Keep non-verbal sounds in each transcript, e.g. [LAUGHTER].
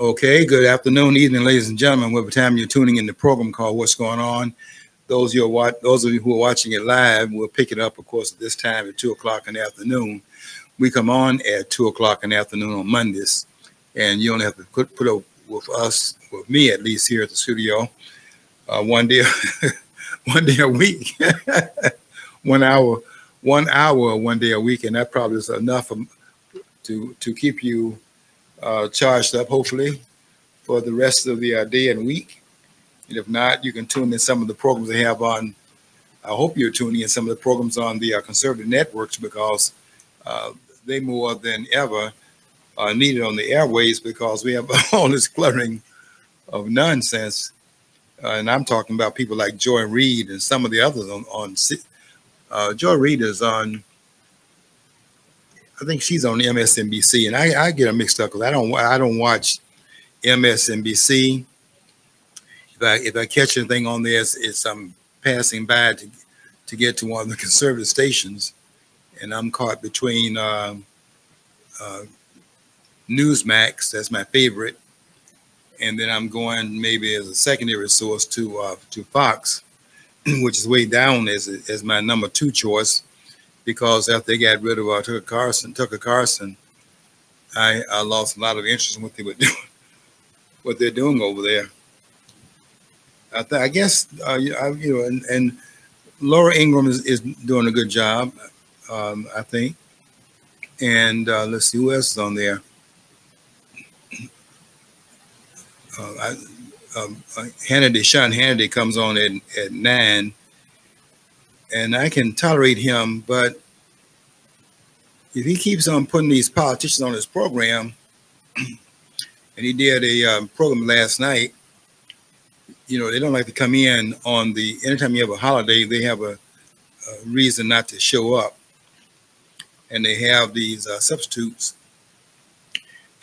Okay, good afternoon, evening, ladies and gentlemen. Whatever time you're tuning in the program called What's Going On. Those you are those of you who are watching it live, we'll pick it up, of course, at this time at two o'clock in the afternoon. We come on at two o'clock in the afternoon on Mondays, and you only have to put put up with us, with me at least here at the studio, uh, one day, [LAUGHS] one day a week, [LAUGHS] one hour, one hour, one day a week, and that probably is enough to to keep you uh, charged up, hopefully, for the rest of the uh, day and week. And if not, you can tune in some of the programs they have on. I hope you're tuning in some of the programs on the uh, conservative networks because uh, they more than ever are needed on the airways because we have [LAUGHS] all this cluttering of nonsense. Uh, and I'm talking about people like Joy Reid and some of the others on, on uh, Joy Reid is on I think she's on MSNBC, and I, I get them mixed up because I don't I don't watch MSNBC. If I if I catch anything on there, it's, it's I'm passing by to to get to one of the conservative stations, and I'm caught between uh, uh, Newsmax, that's my favorite, and then I'm going maybe as a secondary source to uh, to Fox, [CLEARS THROAT] which is way down as as my number two choice because after they got rid of uh, Tucker Carlson, Tucker Carlson, I, I lost a lot of interest in what they were [LAUGHS] doing, what they're doing over there. I, th- I guess uh, I, you know, and, and Laura Ingraham is, is doing a good job, um, I think. And uh, let's see who else is on there. Uh, I, um, uh, Hannity, Sean Hannity comes on at, at nine and I can tolerate him, but if he keeps on putting these politicians on his program, [CLEARS THROAT] and he did a um, program last night, you know, they don't like to come in on the anytime you have a holiday, they have a, a reason not to show up, and they have these uh, substitutes.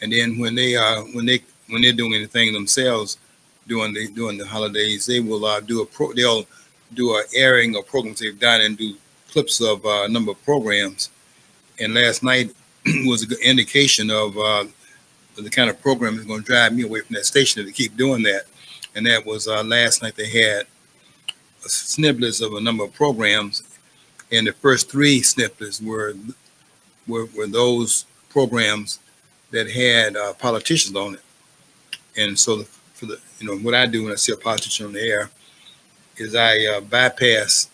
And then when they are uh, when they when they're doing anything themselves during the during the holidays, they will uh, do a pro. They'll do an airing of programs they've done and do clips of uh, a number of programs. And last night [CLEARS THROAT] was a good indication of uh, the kind of program that's going to drive me away from that station to keep doing that. And that was uh, last night they had snippets of a number of programs, and the first three snippets were were, were those programs that had uh, politicians on it. And so the, for the you know what I do when I see a politician on the air is I uh, bypass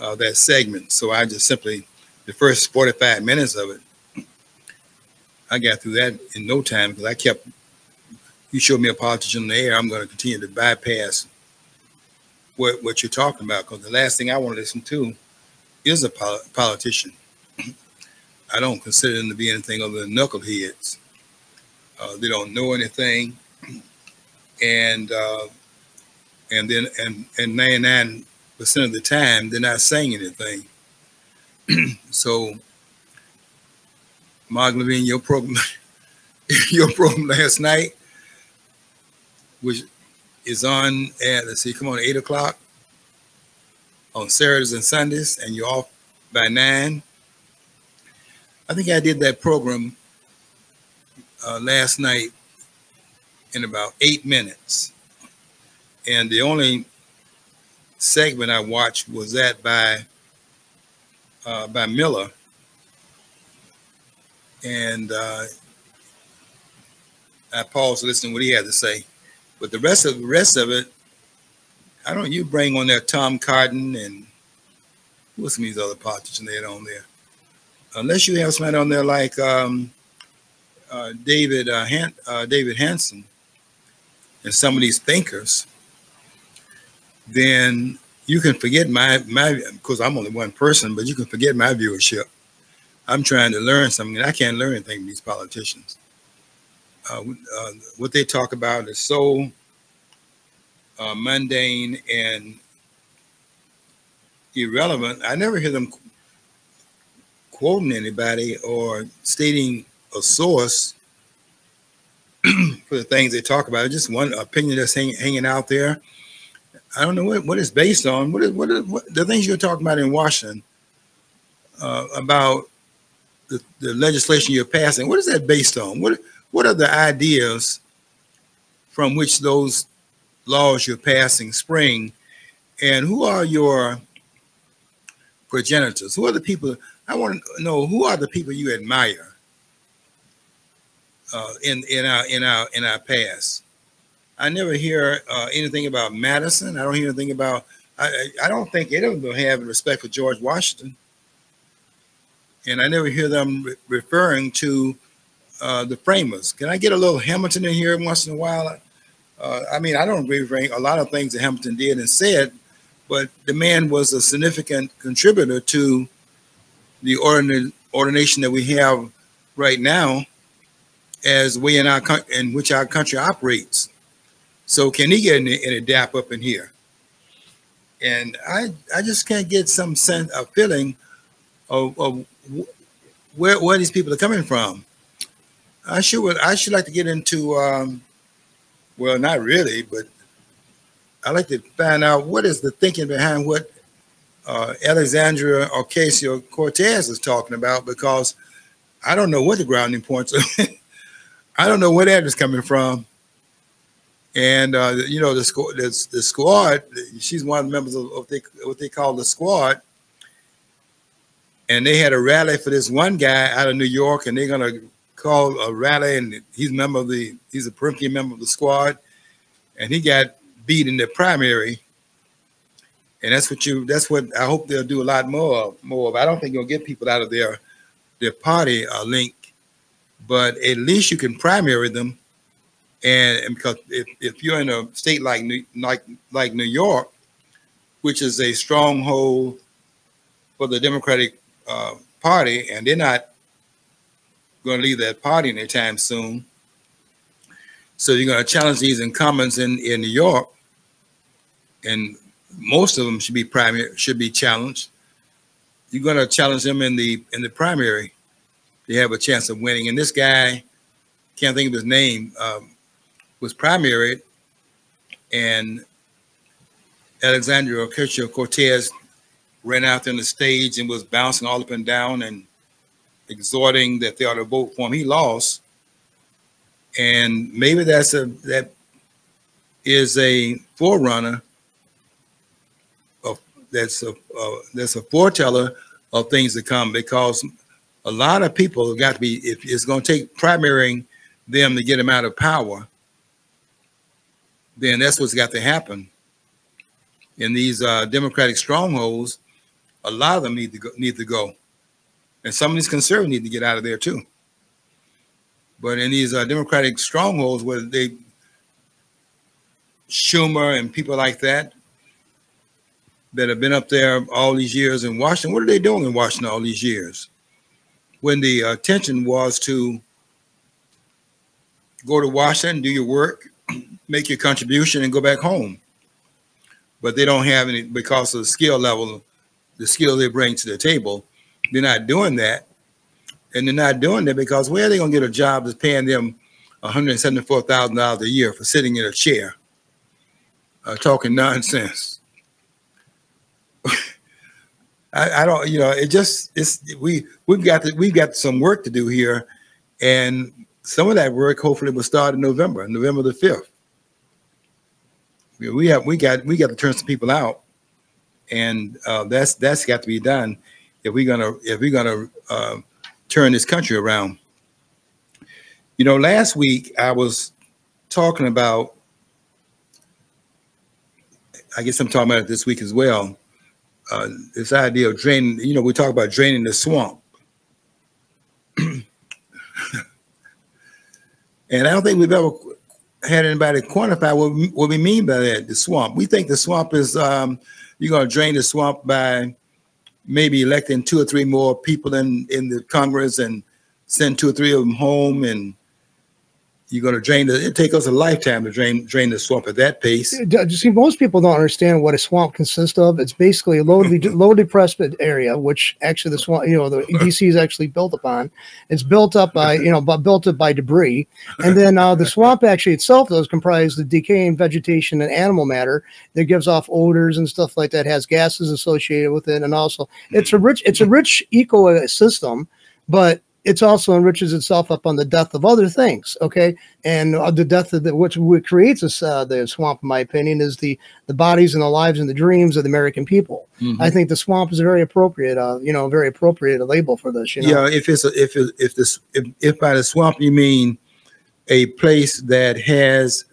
uh, that segment. So I just simply, the first 45 minutes of it, I got through that in no time because I kept, you showed me a politician in the air, I'm going to continue to bypass what, what you're talking about because the last thing I want to listen to is a pol- politician. I don't consider them to be anything other than knuckleheads. Uh, they don't know anything. And uh, and then and and 99 percent of the time they're not saying anything. [CLEARS THROAT] so, Mark Levin, your program, [LAUGHS] your program last night, which is on at let's see, come on, eight o'clock on Saturdays and Sundays, and you're off by nine. I think I did that program uh, last night in about eight minutes and the only segment I watched was that by uh, by Miller, and uh, I paused to listen to what he had to say. But the rest of the rest of it, I don't. You bring on there Tom Cotton and what's some of these other politicians they had on there, unless you have somebody on there like um, uh, David uh, Han- uh, David Hanson and some of these thinkers then you can forget my my because I'm only one person, but you can forget my viewership. I'm trying to learn something, and I can't learn anything from these politicians. Uh, uh, what they talk about is so uh, mundane and irrelevant. I never hear them quoting anybody or stating a source [CLEARS THROAT] for the things they talk about. It's just one opinion that's hang, hanging out there I don't know what, what it's based on. What is what, is, what the things you're talking about in Washington uh, about the, the legislation you're passing? What is that based on? What what are the ideas from which those laws you're passing spring, and who are your progenitors? Who are the people? I want to know who are the people you admire uh, in in our in our in our past. I never hear uh, anything about Madison. I don't hear anything about. I I don't think any of them have respect for George Washington, and I never hear them re- referring to uh, the framers. Can I get a little Hamilton in here once in a while? Uh, I mean, I don't agree with a lot of things that Hamilton did and said, but the man was a significant contributor to the ordin- ordination that we have right now as way in our in which our country operates. So can he get in, a dap up in here? And I I just can't get some sense of feeling of, of where where these people are coming from. I should I should like to get into um, well not really, but I like to find out what is the thinking behind what uh, Alexandria Ocasio Cortez is talking about because I don't know what the grounding points are. [LAUGHS] I don't know where that is coming from. And uh, you know the squad, the, the squad. She's one of the members of what they what they call the squad. And they had a rally for this one guy out of New York, and they're gonna call a rally, and he's a member of the he's a Parimpi member of the squad, and he got beat in the primary. And that's what you that's what I hope they'll do a lot more of more of. I don't think you'll get people out of their their party uh, link but at least you can primary them. And, and because if, if you're in a state like New, like like New York, which is a stronghold for the Democratic uh, Party, and they're not going to leave that party anytime soon. So you're going to challenge these incumbents in, in New York, and most of them should be primary should be challenged. You're going to challenge them in the in the primary they have a chance of winning. And this guy, can't think of his name, um, was primary, and Alexandria Ocasio Cortez ran out on the stage and was bouncing all up and down and exhorting that they ought to vote for him. He lost, and maybe that's a that is a forerunner of that's a uh, that's a foreteller of things to come because a lot of people have got to be, if it's going to take primarying them to get them out of power, then that's what's got to happen. In these uh, Democratic strongholds, a lot of them need to go, need to go, and some of these conservatives need to get out of there too. But in these uh, Democratic strongholds, where they Schumer and people like that that have been up there all these years in Washington, what are they doing in Washington all these years? when the attention was to go to Washington, do your work, make your contribution, and go back home. But they don't have any because of the skill level, the skill they bring to the table. They're not doing that, and they're not doing that because where are they going to get a job that's paying them one hundred seventy-four thousand dollars a year for sitting in a chair, uh, talking nonsense? [LAUGHS] I, I, don't, you know, it just it's we we've got to, we've got some work to do here, and some of that work hopefully will start in November, November the fifth. We have we got we got to turn some people out, and uh, that's that's got to be done if we're gonna if we're gonna uh, turn this country around. You know, last week I was talking about. I guess I'm talking about it this week as well uh, this idea of draining, you know, we talk about draining the swamp. I don't think we've ever had anybody quantify what, what we mean by that, the swamp. We think the swamp is, um, you're going to drain the swamp by maybe electing two or three more people in, in the Congress and send two or three of them home and you're going to drain the. It take us a lifetime to drain drain the swamp at that pace. You See, most people don't understand what a swamp consists of. It's basically a low [LAUGHS] low depressed area, which actually the swamp, you know, the [LAUGHS] DC is actually built upon. It's built up by you know, built up by debris, and then uh, the swamp actually itself does comprise the decaying vegetation and animal matter that gives off odors and stuff like that. Has gases associated with it, and also it's a rich it's a rich ecosystem, but it's also enriches itself up on the death of other things. Okay, and uh, the death of the which creates this, uh, the swamp, in my opinion, is the the bodies and the lives and the dreams of the American people. Mhm. I think the swamp is a very appropriate, uh, you know, very appropriate label for this. You know, Yeah, if it's a, if it, if this if, if by the swamp you mean a place that has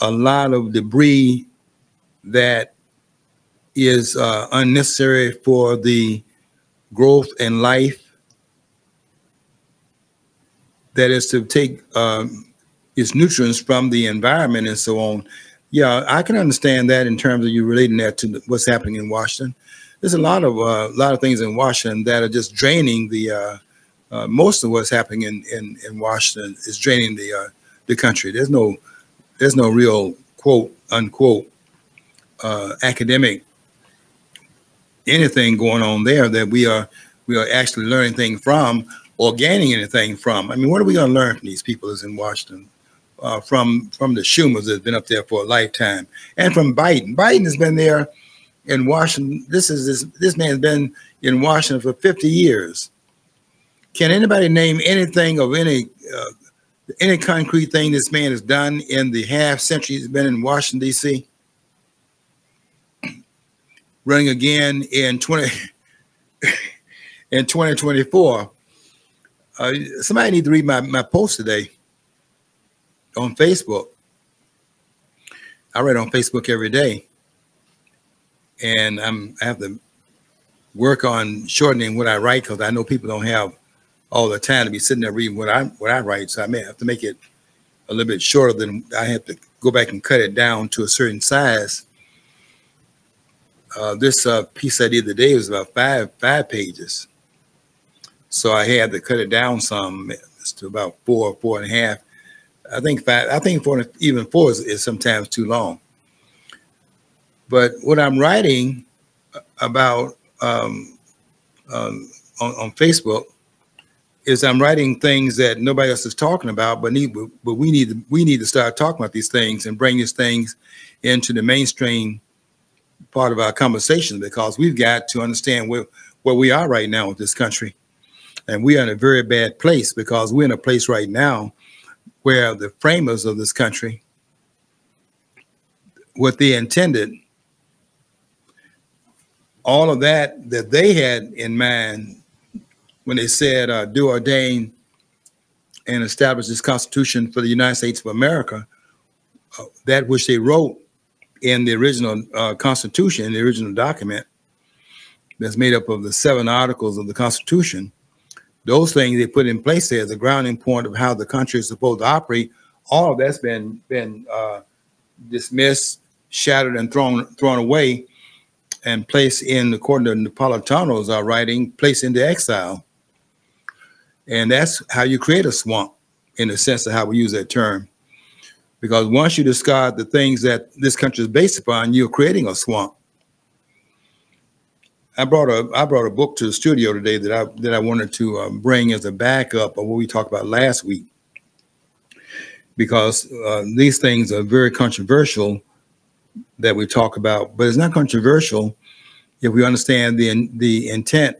a lot of debris that is uh, unnecessary for the growth and life that is to take um, its nutrients from the environment and so on. Yeah, I can understand that in terms of you relating that to what's happening in Washington. There's a lot of uh, lot of things in Washington that are just draining the uh, uh, most of what's happening in, in, in Washington is draining the uh, the country. There's no there's no real quote unquote uh, academic anything going on there that we are we are actually learning things from or gaining anything from. I mean, what are we going to learn from these people that's in Washington? Uh, from from the Schumers that's been up there for a lifetime, and from Biden. Biden has been there in Washington. This is this this man's been in Washington for 50 years. Can anybody name anything of any uh, any concrete thing this man has done in the half century he's been in Washington D.C.? Running again in 20 [LAUGHS] in 2024. Uh, somebody need to read my, my post today on Facebook. I write on Facebook every day, and I'm I have to work on shortening what I write because I know people don't have all the time to be sitting there reading what I what I write. So I may have to make it a little bit shorter than I have to go back and cut it down to a certain size. Uh, this uh, piece I did today was about five five pages, so I had to cut it down some to about four four and a half. I think five. I think four even four is, is sometimes too long. But what I'm writing about um, um, on, on Facebook is I'm writing things that nobody else is talking about, but need but we need to we need to start talking about these things and bring these things into the mainstream part of our conversation because we've got to understand where where we are right now with this country, and we are in a very bad place because we're in a place right now where the framers of this country, what they intended, all of that that they had in mind when they said, uh, do ordain and establish this Constitution for the United States of America, uh, that which they wrote in the original uh, Constitution, the original document that's made up of the seven articles of the Constitution, those things they put in place there, the grounding point of how the country is supposed to operate, all of that's been been uh, dismissed, shattered, and thrown thrown away, and placed in, according to Napolitano's uh, writing, placed into exile. And that's how you create a swamp, in the sense of how we use that term. Because once you discard the things that this country is based upon, you're creating a swamp. I brought a I brought a book to the studio today that I that I wanted to um, bring as a backup of what we talked about last week, because uh, these things are very controversial that we talk about, but it's not controversial if we understand the the intent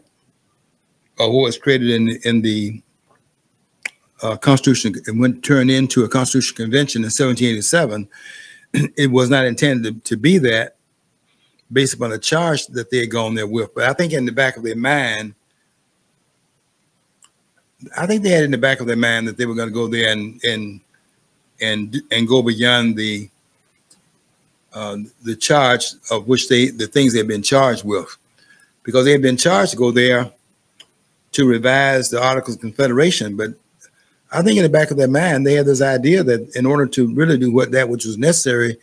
of what was created in in the uh, Constitution and went turned into a Constitutional Convention in 1787. [CLEARS THROAT] It was not intended to, to be that based upon the charge that they had gone there with. But I think in the back of their mind, I think they had in the back of their mind that they were going to go there and and and and go beyond the uh, the charge of which they the things they've been charged with, because they had been charged to go there to revise the Articles of Confederation. But I think in the back of their mind, they had this idea that in order to really do what that which was necessary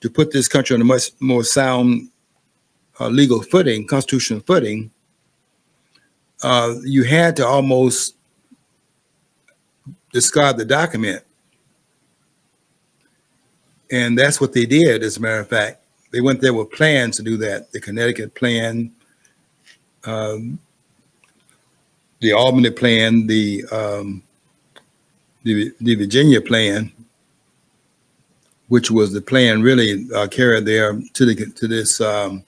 to put this country on a much more sound uh, legal footing, constitutional footing, uh, you had to almost discard the document. And that's what they did, as a matter of fact. They went there with plans to do that. The Connecticut plan, um, the Albany plan, the, um, the the Virginia plan, which was the plan really uh, carried there to the to this um,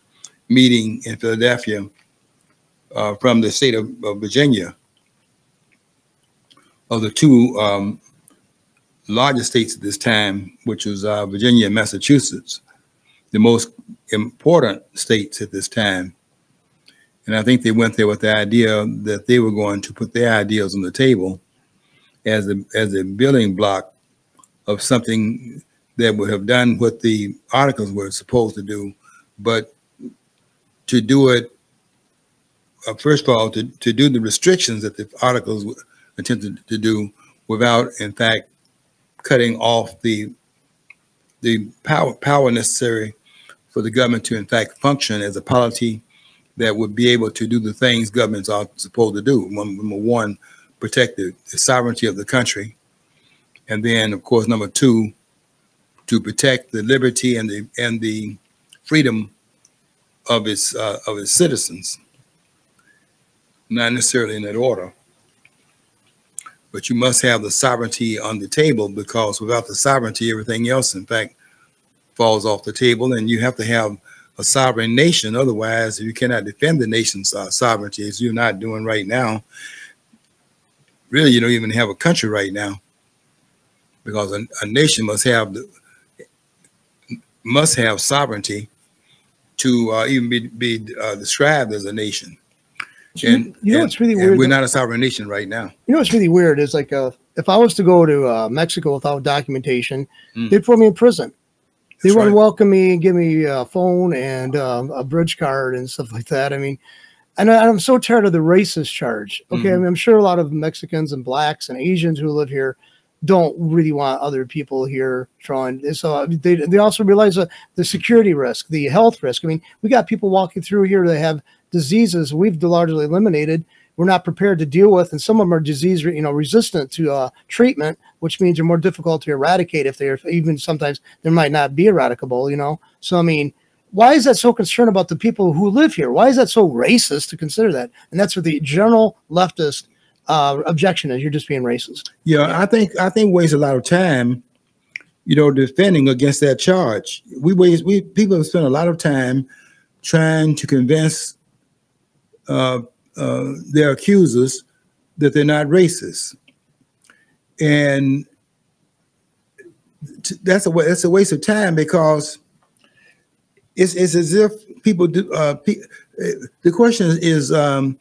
meeting in Philadelphia uh, from the state of, of Virginia. of the two um, largest states at this time, which was uh, Virginia and Massachusetts, the most important states at this time. And I think they went there with the idea that they were going to put their ideas on the table as a, as a building block of something that would have done what the articles were supposed to do, but to do it, uh, first of all, to, to do the restrictions that the articles attempted to do without, in fact, cutting off the the power power necessary for the government to in fact function as a polity that would be able to do the things governments are supposed to do. Number one, protect the, the sovereignty of the country, and then of course number two, to protect the liberty and the and the freedom of its uh, of its citizens. Not necessarily in that order but you must have the sovereignty on the table because without the sovereignty, everything else, in fact, falls off the table. And you have to have a sovereign nation. Otherwise, you cannot defend the nation's uh, sovereignty as you're not doing right now. Really, you don't even have a country right now because a, a nation must have the, must have sovereignty to uh, even be, be uh, described as a nation. And, you, know what's really weird? We're not a sovereign nation right now. You know what's really weird is like uh, if I was to go to uh, Mexico without documentation, mm. they'd put me in prison. They wouldn't right. welcome me and give me a phone and um, a bridge card and stuff like that. I mean, and I, am so tired of the racist charge. Okay, mm-hmm. I mean, I'm sure a lot of Mexicans and blacks and Asians who live here don't really want other people here trying. So they, they also realize uh, the security risk, the health risk. I mean, we got people walking through here that have diseases we've largely eliminated we're not prepared to deal with and some of them are disease you know resistant to uh, treatment which means they're more difficult to eradicate if they're even sometimes they might not be eradicable you know so i mean why is that so concerned about the people who live here why is that so racist to consider that and that's what the general leftist uh, objection is you're just being racist yeah, yeah i think i think waste a lot of time you know defending against that charge we waste we people have spent a lot of time trying to convince uh, uh, their accusers that they're not racist, and that's a that's a waste of time because it's it's as if people do. Uh, pe the question is, um,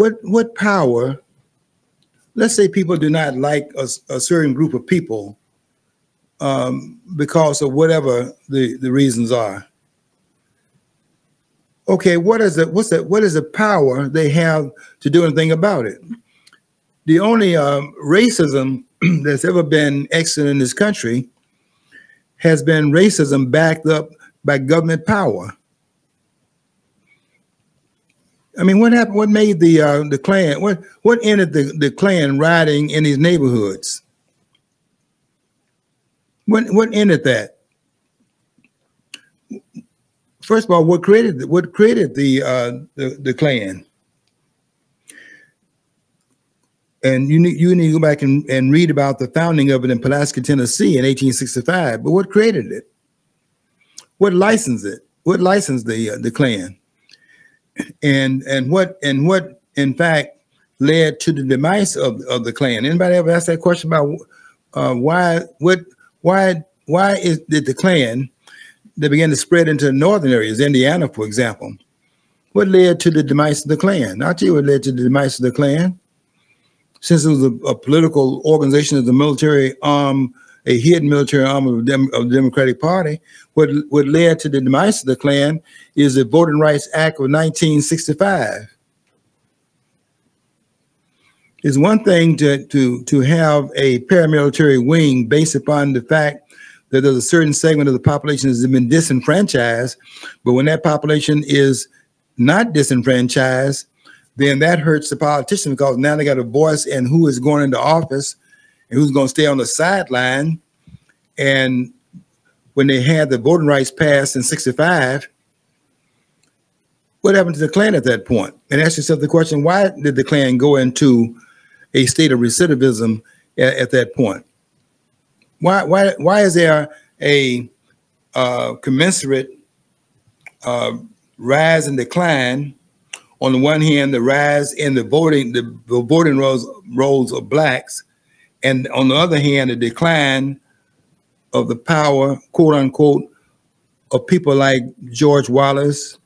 what what power? Let's say people do not like a, a certain group of people um, because of whatever the the reasons are okay, what is it? What's that? What is the power they have to do anything about it? The only um, racism [CLEARS THROAT] that's ever been excellent in this country has been racism backed up by government power. I mean, what happened? What made the uh, the Klan? What what ended the the Klan rioting in these neighborhoods? What what ended that? first of all, what created what created the uh, the, the Klan? And you need you need to go back and, and read about the founding of it in Pulaski, Tennessee in 1865. But what created it? What licensed it? What licensed the uh, the Klan? And and what and what in fact led to the demise of, of the Klan? Anybody ever ask that question about uh, why what why why is did the Klan they began to spread into northern areas, Indiana, for example. What led to the demise of the Klan? I'll tell you what led to the demise of the Klan. Since it was a, a political organization of the military arm, a hidden military arm of, Dem of, the Democratic Party, what, what led to the demise of the Klan is the Voting Rights Act of 1965. It's one thing to, to, to have a paramilitary wing based upon the fact that there's a certain segment of the population that's been disenfranchised. But when that population is not disenfranchised, then that hurts the politician because now they got a voice in who is going into office and who's going to stay on the sideline. And when they had the voting rights passed in 65, what happened to the Klan at that point? And ask yourself the question, why did the Klan go into a state of recidivism at, at that point? why why why is there a uh, commensurate uh, rise and decline on the one hand, the rise in the voting, the, voting rolls, rolls of blacks, and on the other hand, the decline of the power, quote unquote, of people like George Wallace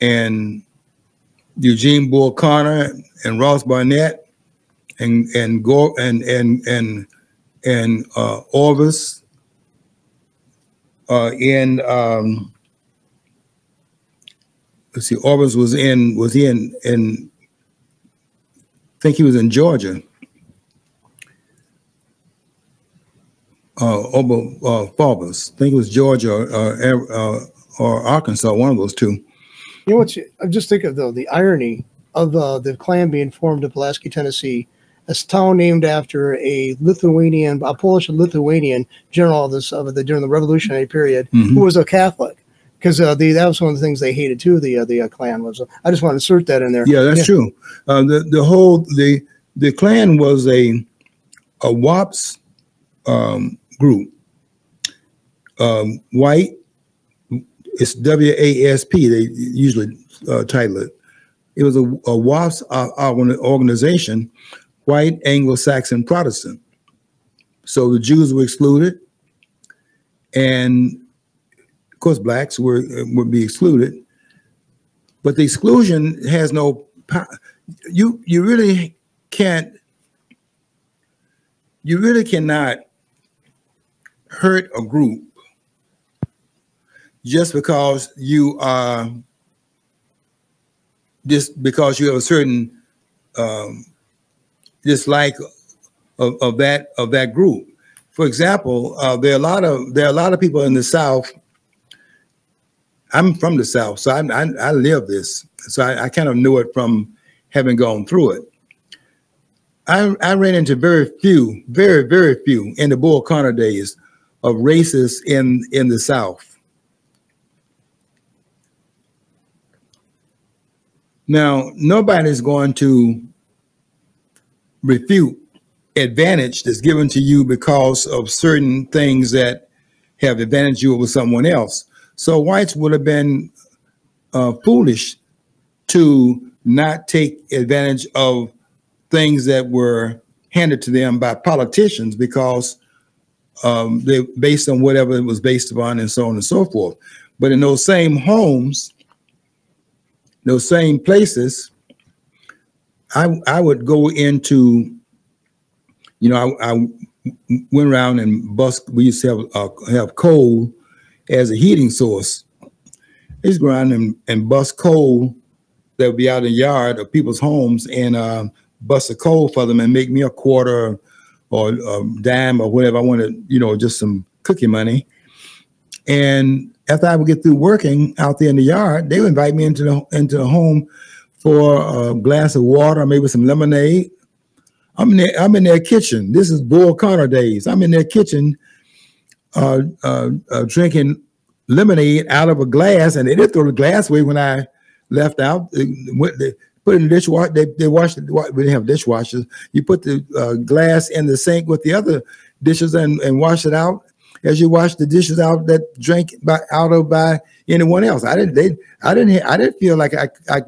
and Eugene Bull Connor and Ross Barnett and and Gore and and and and uh, Orvis uh, in um, let's see, Orvis was in was he in in I think he was in Georgia. Uh, Oba uh. I think it was Georgia or, or, uh, or Arkansas, one of those two. You know what? I'm just thinking though the irony of uh, the Klan being formed in Pulaski, Tennessee, a town named after a Lithuanian, a Polish and Lithuanian general of this of the during the Revolutionary period, Mhm. who was a Catholic. Because uh, the, that was one of the things they hated too. The uh, the uh, Klan was. I just want to insert that in there. Yeah, that's true. Uh, the the whole the the Klan was a a WAPS um, group. Um, white, it's W A S P. They usually uh, title it. It was a, a WAPS uh, organization, white Anglo-Saxon Protestant. So the Jews were excluded, and of course blacks were would be excluded. But the exclusion has no power. You you really can't. You really cannot hurt a group just because you are just because you have a certain um, dislike of, of that of that group. For example, uh, there are a lot of there are a lot of people in the South. I'm from the South, so I I, I live this, so I, I kind of knew it from having gone through it. I, I ran into very few, very, very few in the Bull Connor days of racists in, in the South. Now, nobody's going to refute advantage that's given to you because of certain things that have advantaged you over someone else. So whites would have been uh, foolish to not take advantage of things that were handed to them by politicians because um, they based on whatever it was based upon and so on and so forth. But in those same homes, those same places, I I would go into, you know, I, I went around and bust. We used to have uh, have coal as a heating source. I used to go around and, and bust coal that would be out in the yard of people's homes and uh, bust a coal for them and make me a quarter or a dime or whatever I wanted, you know, just some cookie money. And after I would get through working out there in the yard, they would invite me into the into the home for a glass of water, maybe some lemonade. I'm in their, I'm in their kitchen. This is Bull Connor days. I'm in their kitchen, uh, uh, uh, drinking lemonade out of a glass, and they didn't throw the glass away when I left out. They put in the dishwasher. They they washed it. We didn't have dishwashers. You put the uh, glass in the sink with the other dishes and and wash it out as you wash the dishes out that drank by out of by anyone else. I didn't. They. I didn't. I didn't feel like I I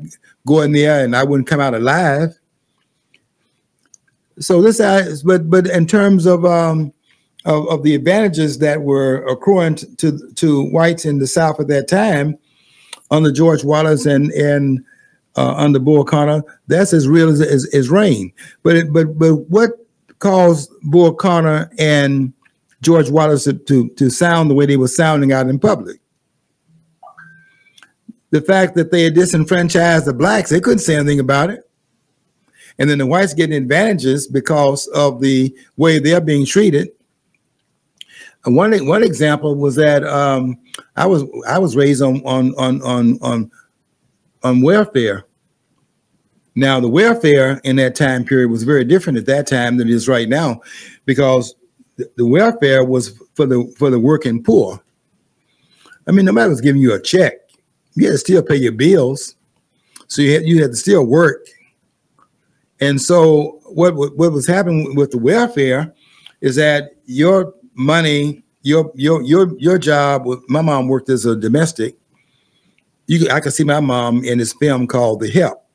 go in there and I wouldn't come out alive. So this, is, but but in terms of um of, of the advantages that were accruing to to whites in the South at that time, under George Wallace and and uh, under Bull Connor, that's as real as, as, as rain. But it, but but what caused Bull Connor and George Wallace to, to to sound the way they were sounding out in public? The fact that they had disenfranchised the blacks, they couldn't say anything about it. And then the whites getting advantages because of the way they're being treated. One one example was that um, I was I was raised on on on on on on welfare. Now the welfare in that time period was very different at that time than it is right now, because the, welfare was for the for the working poor. I mean, nobody was giving you a check. You had to still pay your bills, so you had you had to still work. And so what what was happening with the welfare is that your money, your your your your job. My mom worked as a domestic, you I could see my mom in this film called The Help,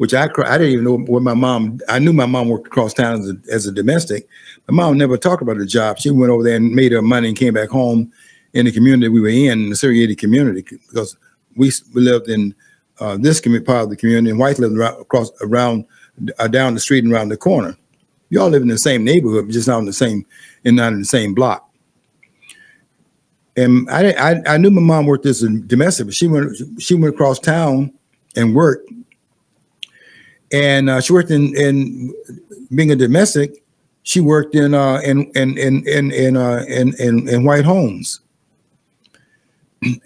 which I I didn't even know what my mom. I knew my mom worked across town as a, as a domestic. My mom never talked about her job. She went over there and made her money and came back home in the community we were in, the segregated community, because we, we lived in uh, this part of the community, and whites lived around, across around uh, down the street and around the corner. You all live in the same neighborhood, just not in the same and not in the same block. And I, I, I knew my mom worked as a domestic, but she went she went across town and worked. And uh, she worked in, in being a domestic. She worked in uh, in in in in in, uh, in, in in white homes.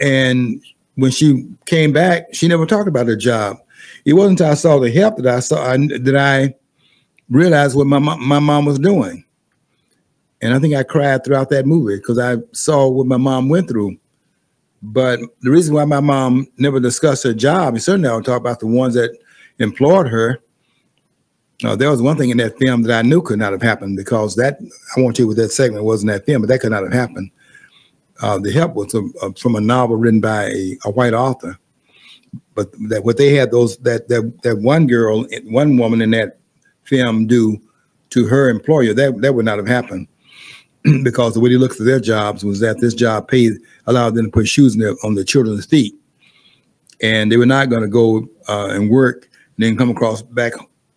And when she came back, she never talked about her job. It wasn't until I saw the help that I saw I, that I realized what my my mom was doing. And I think I cried throughout that movie because I saw what my mom went through. But the reason why my mom never discussed her job, and certainly I'll talk about the ones that employed her. Uh, there was one thing in that film that I knew could not have happened because that I tell you what that segment was in that film, but that could not have happened. Uh, the help was a, a, from a novel written by a, a, white author, but that what they had those that that that one girl, one woman in that film do to her employer that that would not have happened. [CLEARS THROAT] because the way they looked at their jobs was that this job paid allowed them to put shoes their, on their children's feet, and they were not going to go uh, and work then come across back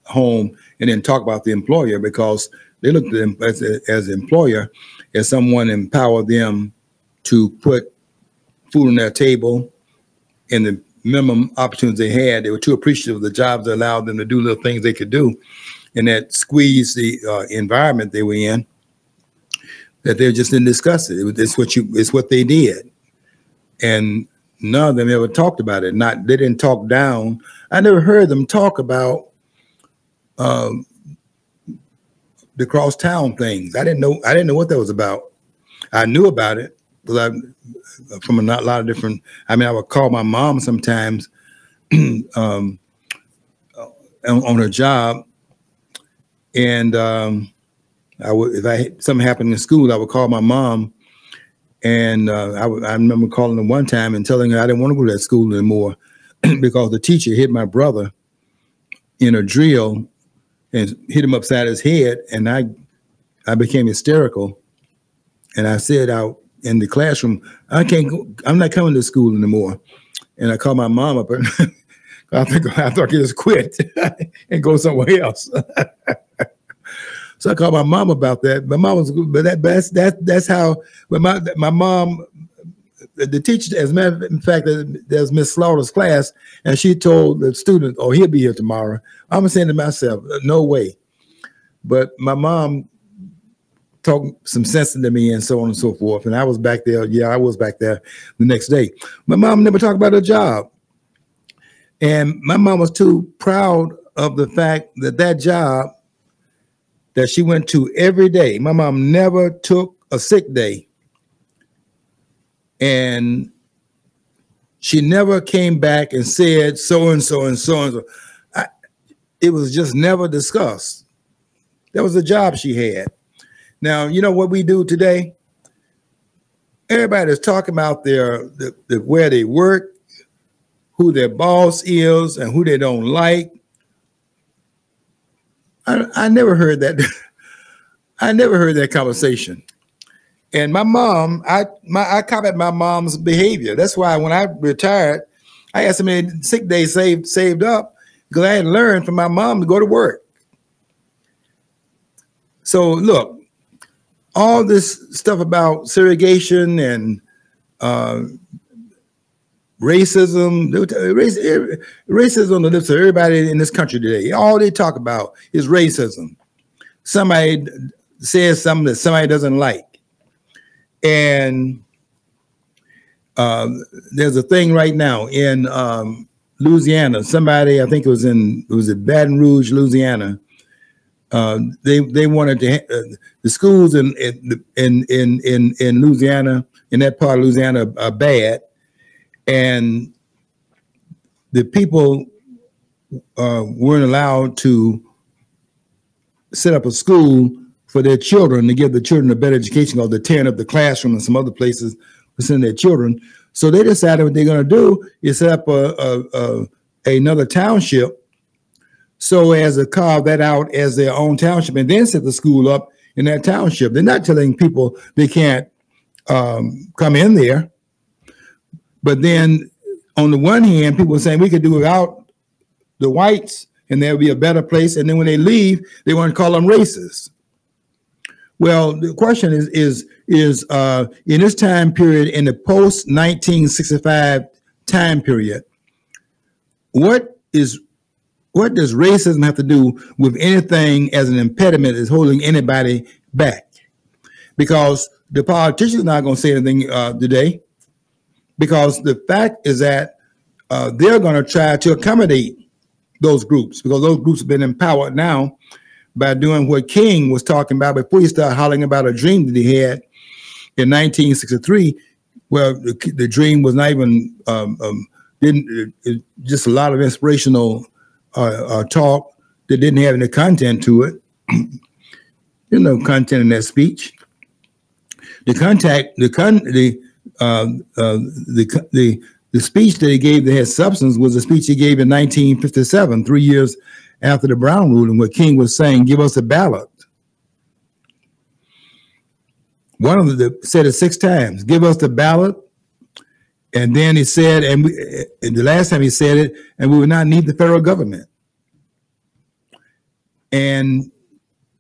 home and then talk about the employer because they looked at them as as employer as someone empowered them to put food on their table and the minimum opportunities they had. They were too appreciative of the jobs that allowed them to do little things they could do, and that squeezed the uh, environment they were in that they just didn't discuss it. it it's what you it's what they did. And none of them ever talked about it. Not they didn't talk down. I never heard them talk about um, the crosstown things. I didn't know I didn't know what that was about. I knew about it because I from a lot of different. I mean, I would call my mom sometimes [CLEARS THROAT] um, on, on her job, and um, I would if I something happened in school, I would call my mom, and uh, I remember calling her one time and telling her I didn't want to go to that school anymore [CLEARS THROAT] because the teacher hit my brother in a drill and hit him upside his head, and I I became hysterical, and I said out in the classroom, I can't go, I'm not coming to school anymore, and I called my mom up [LAUGHS] and. I think I thought I just quit [LAUGHS] and go somewhere else. [LAUGHS] So I called my mom about that. My mom was, but that that's that that's how. But my my mom, the teacher, as a matter of fact, there's Miss Slaughter's class, and she told the student, "Oh, he'll be here tomorrow." I'm saying to myself, uh, "No way," but my mom talked some sense into me and so on and so forth. And I was back there. Yeah, I was back there the next day. My mom never talked about her job. And my mom was too proud of the fact that that job that she went to every day. My mom never took a sick day. And she never came back and said so and so and so and so. It was just never discussed. That was the job she had. Now, you know what we do today? Everybody's talking about their the, the, where they work, who their boss is, and who they don't like. I, I never heard that. [LAUGHS] I never heard that conversation. And my mom, I my I comment my mom's behavior. That's why when I retired, I had so many sick days saved saved up because I had learned from my mom to go to work. So look, all this stuff about segregation and uh, racism, racism on the lips of everybody in this country today. All they talk about is racism. Somebody says something that somebody doesn't like. And um, there's a thing right now in um, Louisiana. Somebody, I think it was in it was in Baton Rouge, Louisiana. Uh, they they wanted to uh, the schools in in in in in Louisiana in that part of Louisiana are bad, and the people uh, weren't allowed to set up a school for their children to give the children a better education, or they're tearing up the classroom and some other places to send their children. So they decided what they're going to do is set up a, a, a another township so as to carve that out as their own township and then set the school up in that township. They're not telling people they can't um, come in there. But then on the one hand, people are saying we could do without the whites and there'll be a better place. And then when they leave, they want to call them racist. Well, the question is is is uh, in this time period, in the post 1965 time period, what is what does racism have to do with anything as an impediment is holding anybody back? Because the politicians are not going to say anything uh, today, because the fact is that uh, they're going to try to accommodate those groups because those groups have been empowered now by doing what King was talking about before he started hollering about a dream that he had in 1963. Well, the, the dream was not even um, um, didn't it, it, just a lot of inspirational uh, uh, talk that didn't have any content to it. [CLEARS THROAT] There's no content in that speech. The contact, the con, the uh, uh, the the the speech that he gave that had substance was a speech he gave in 1957, three years after the Brown ruling, where King was saying, "Give us a ballot." One of the said it six times. Give us the ballot and then he said, and, we, and the last time he said it, and we would not need the federal government. And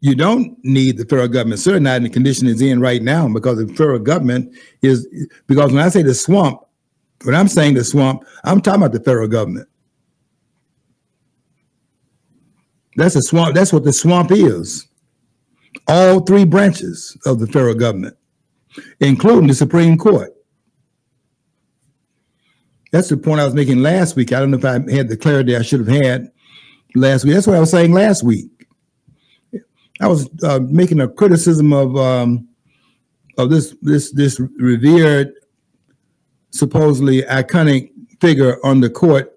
you don't need the federal government, certainly not in the condition it's in right now, because the federal government is, because when I say the swamp, when I'm saying the swamp, I'm talking about the federal government. That's a swamp, that's what the swamp is. All three branches of the federal government, including the Supreme Court. That's the point I was making last week. I don't know if I had the clarity I should have had last week. That's what I was saying last week. I was uh, making a criticism of um, of this this this revered, supposedly iconic figure on the court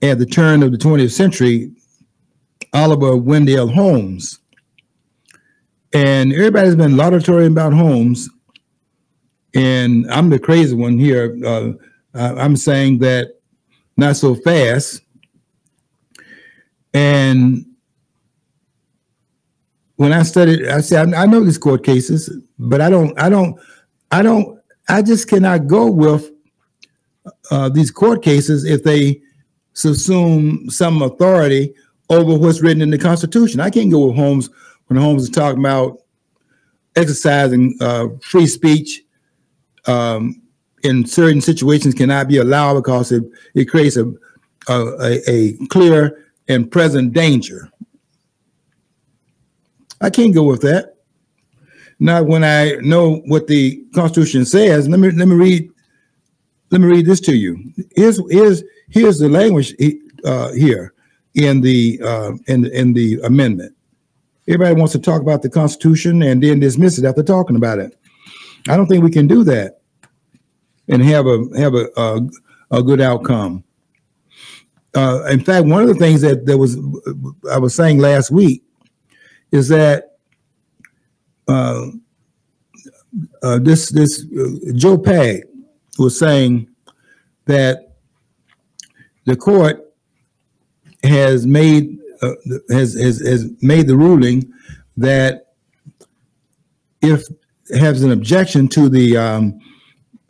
at the turn of the 20th century, Oliver Wendell Holmes. And everybody's been laudatory about Holmes, and I'm the crazy one here. Uh, I'm saying that not so fast. And when I studied, I said, I know these court cases, but I don't, I don't, I don't, I just cannot go with uh, these court cases if they subsume some authority over what's written in the Constitution. I can't go with Holmes when Holmes is talking about exercising uh, free speech, um, in certain situations cannot be allowed because it, it creates a, a, a clear and present danger. I can't go with that. Now, when I know what the Constitution says, let me let me read. Let me read this to you. Here's here's here's the language uh, here in the uh, in in the amendment. Everybody wants to talk about the Constitution and then dismiss it after talking about it. I don't think we can do that and have a have a a, a good outcome. Uh, in fact, one of the things that there was I was saying last week is that uh, uh, this this uh, Joe Pags was saying that the court has made uh, has, has has made the ruling that if has an objection to the um,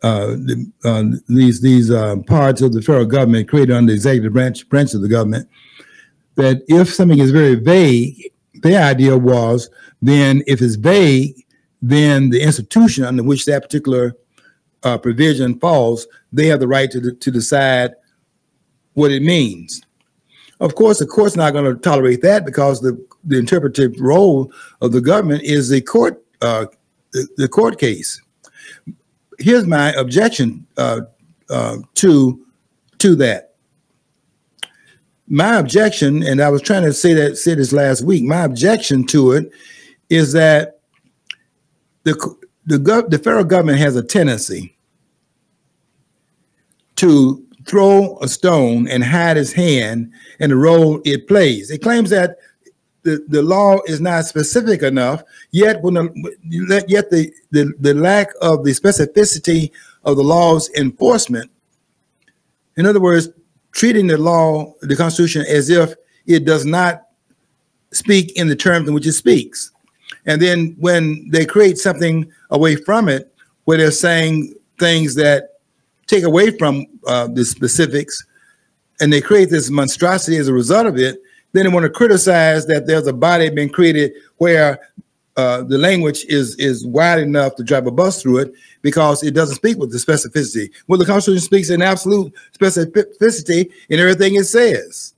uh, the, uh, these these uh, parts of the federal government created under the executive branch branch of the government that if something is very vague, their idea was then if it's vague, then the institution under which that particular uh, provision falls, they have the right to to decide what it means. Of course, the court's not going to tolerate that because the the interpretive role of the government is the court uh, the, the court case here's my objection uh, uh, to to that. My objection, and I was trying to say that say this last week. My objection to it is that the the the federal government has a tendency to throw a stone and hide his hand in the role it plays. It claims that the, the law is not specific enough, yet when the, yet the, the, the lack of the specificity of the law's enforcement. In other words, treating the law, the Constitution, as if it does not speak in the terms in which it speaks. And then when they create something away from it, where they're saying things that take away from uh, the specifics, and they create this monstrosity as a result of it, then they want to criticize that there's a body being created where uh, the language is is wide enough to drive a bus through it because it doesn't speak with the specificity. Well, the Constitution speaks in absolute specificity in everything it says.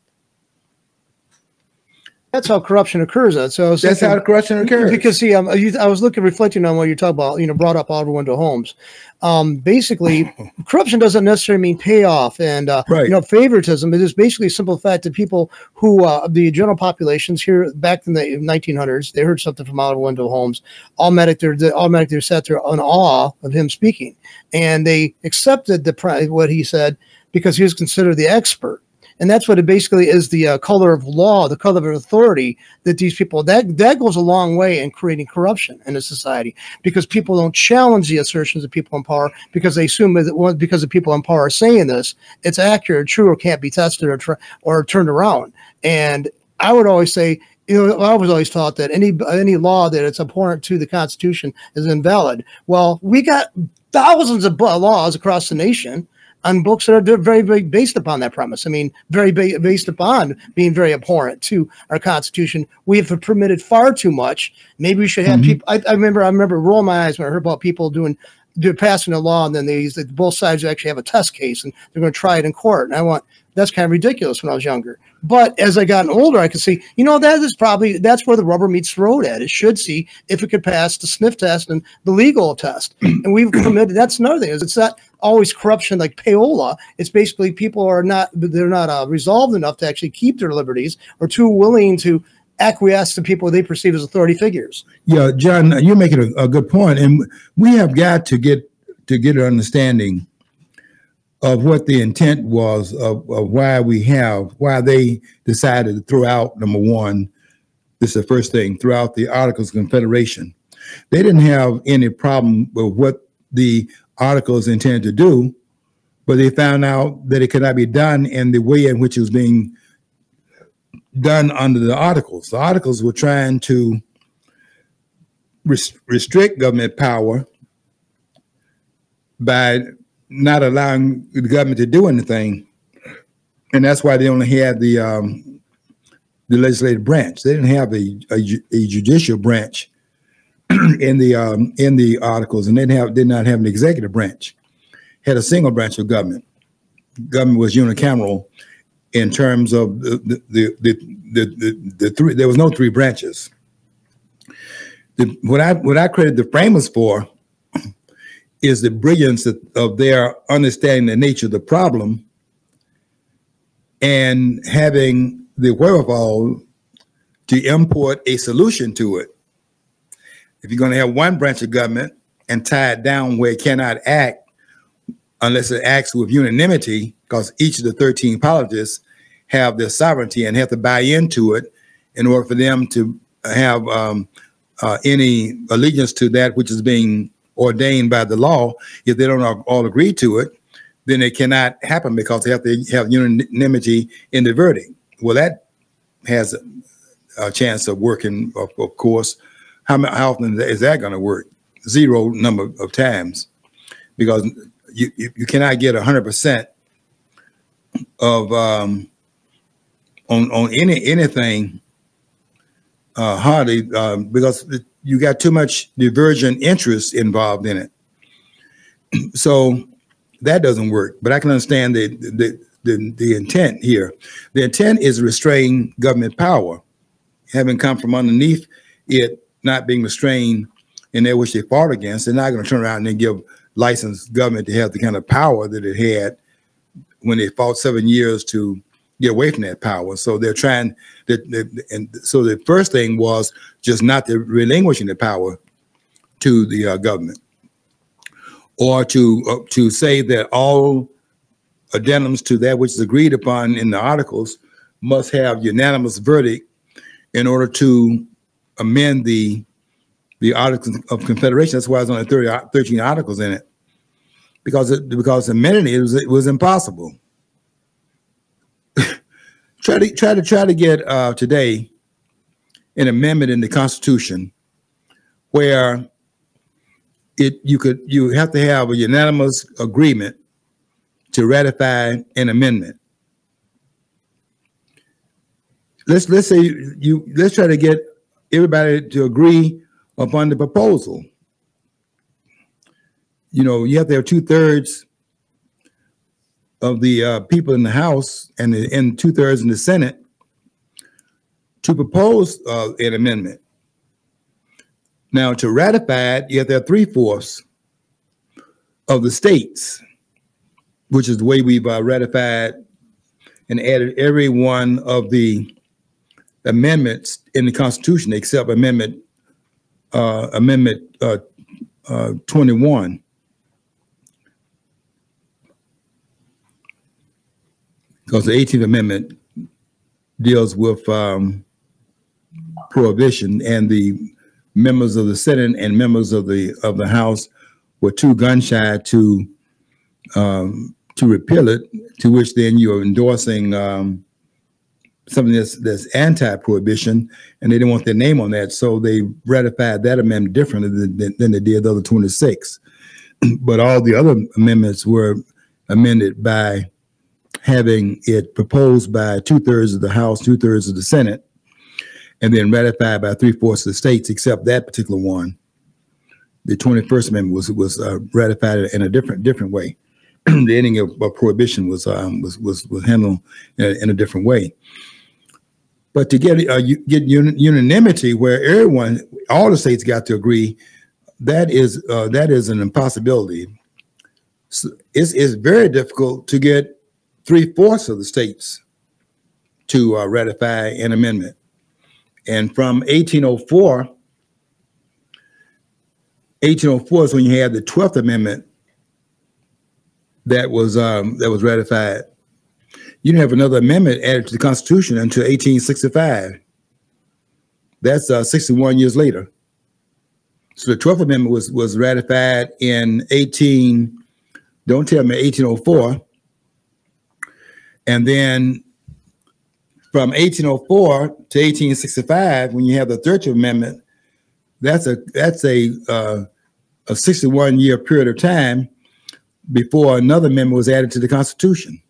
That's how corruption occurs. So that's how corruption occurs. Because see, um, you, I was looking, reflecting on what you're talking about. You know, brought up Oliver Wendell Holmes. Um, basically, [LAUGHS] corruption doesn't necessarily mean payoff and uh, right. you know favoritism. It is basically a simple fact that people who uh, the general populations here back in the 1900s, they heard something from Oliver Wendell Holmes. Automatic, they automatically sat there in awe of him speaking, and they accepted the what he said because he was considered the expert and that's what it basically is the uh, color of law, the color of authority that these people that that goes a long way in creating corruption in a society because people don't challenge the assertions of people in power because they assume that because the people in power are saying this, it's accurate, true, or can't be tested or or turned around. And I would always say you know, I was always taught that any any law that it's abhorrent to the Constitution is invalid. Well, we got thousands of laws across the nation on books that are very, very based upon that premise. I mean, very ba- based upon being very abhorrent to our Constitution. We have permitted far too much. Maybe we should have mm-hmm. people. I, I, remember, I remember rolling my eyes when I heard about people doing, passing a law, and then they both sides actually have a test case, and they're going to try it in court. And I want that's kind of ridiculous when I was younger. But as I gotten older, I could see, you know, that is probably that's where the rubber meets the road at. It should see if it could pass the sniff test and the legal test. [CLEARS THROAT] And we've committed that's another thing is it's not always corruption like payola. It's basically people are not they're not uh, resolved enough to actually keep their liberties or too willing to acquiesce to people they perceive as authority figures. Yeah, John, you're making a, a good point, and we have got to get to get an understanding of what the intent was of, of why we have why they decided to throw out number one this is the first thing throughout the articles of confederation. They didn't have any problem with what the articles intended to do but they found out that it could not be done in the way in which it was being done under the articles. The articles were trying to restrict government power by not allowing the government to do anything, and that's why they only had the um, the legislative branch. They didn't have a, a, a judicial branch [CLEARS THROAT] in the um, in the articles, and they didn't have did not have an executive branch. Had a single branch of government. Government was unicameral in terms of the the the the, the, the, three. There was no three branches. The, what I what I credit the framers for is the brilliance of, their understanding the nature of the problem and having the wherewithal to import a solution to it. If you're going to have one branch of government and tie it down where it cannot act unless it acts with unanimity, because each of the 13 politists have their sovereignty and have to buy into it in order for them to have um, uh, any allegiance to that which is being ordained by the law, if they don't all agree to it, then it cannot happen because they have to have unanimity in the verdict. Well, that has a, chance of working, of, of course. How, how, often is that going to work? Zero number of times, because you, you, you cannot get 100% of um, on on any anything uh, hardly um, because you got too much divergent interest involved in it. [CLEARS THROAT] so that doesn't work. But I can understand the, the the the intent here. The intent is restrain government power, having come from underneath it, not being restrained in that which they fought against. They're not going to turn around and give licensed government to have the kind of power that it had when they fought seven years to get away from that power. So they're trying that, and so the first thing was just not to relinquishing the power to the uh, government, or to uh, to say that all addendums to that which is agreed upon in the articles must have unanimous verdict in order to amend the the articles of confederation. That's why there's only 30, 13 articles in it because it, because amending it was it was impossible. Try to try to try to get uh, today an amendment in the Constitution where it you could you have to have a unanimous agreement to ratify an amendment. Let's let's say you let's try to get everybody to agree upon the proposal. You know, you have to have two thirds of the uh, people in the House and and two thirds in the Senate to propose uh, an amendment. Now, to ratify it, you have to have three fourths of the states, which is the way we've uh, ratified and added every one of the amendments in the Constitution except Amendment uh, Amendment uh, uh, 21. Because the 18th Amendment deals with um, prohibition, and the members of the Senate and members of the of the House were too gun shy to um, to repeal it. To which then you're endorsing um, something that's that's anti-prohibition, and they didn't want their name on that, so they ratified that amendment differently than, than they did the other 26. [CLEARS THROAT] but all the other amendments were amended by having it proposed by two thirds of the House, two thirds of the Senate, and then ratified by three fourths of the states, except that particular one. The 21st Amendment was was uh, ratified in a different different way. [CLEARS THROAT] the ending of, of prohibition was um, was was was handled in a, in a different way. But to get uh, get unanimity where everyone, all the states got to agree, that is uh, that is an impossibility. So it's, it's very difficult to get three fourths of the states to uh, ratify an amendment. And from 1804, 1804 is when you had the 12th Amendment that was um, that was ratified you didn't have another amendment added to the Constitution until 1865. That's uh, 61 years later. So the 12th Amendment was, was ratified in 18, don't tell me, 1804. And then from 1804 to 1865, when you have the 13th Amendment, that's a that's a uh, a 61 year period of time before another amendment was added to the Constitution.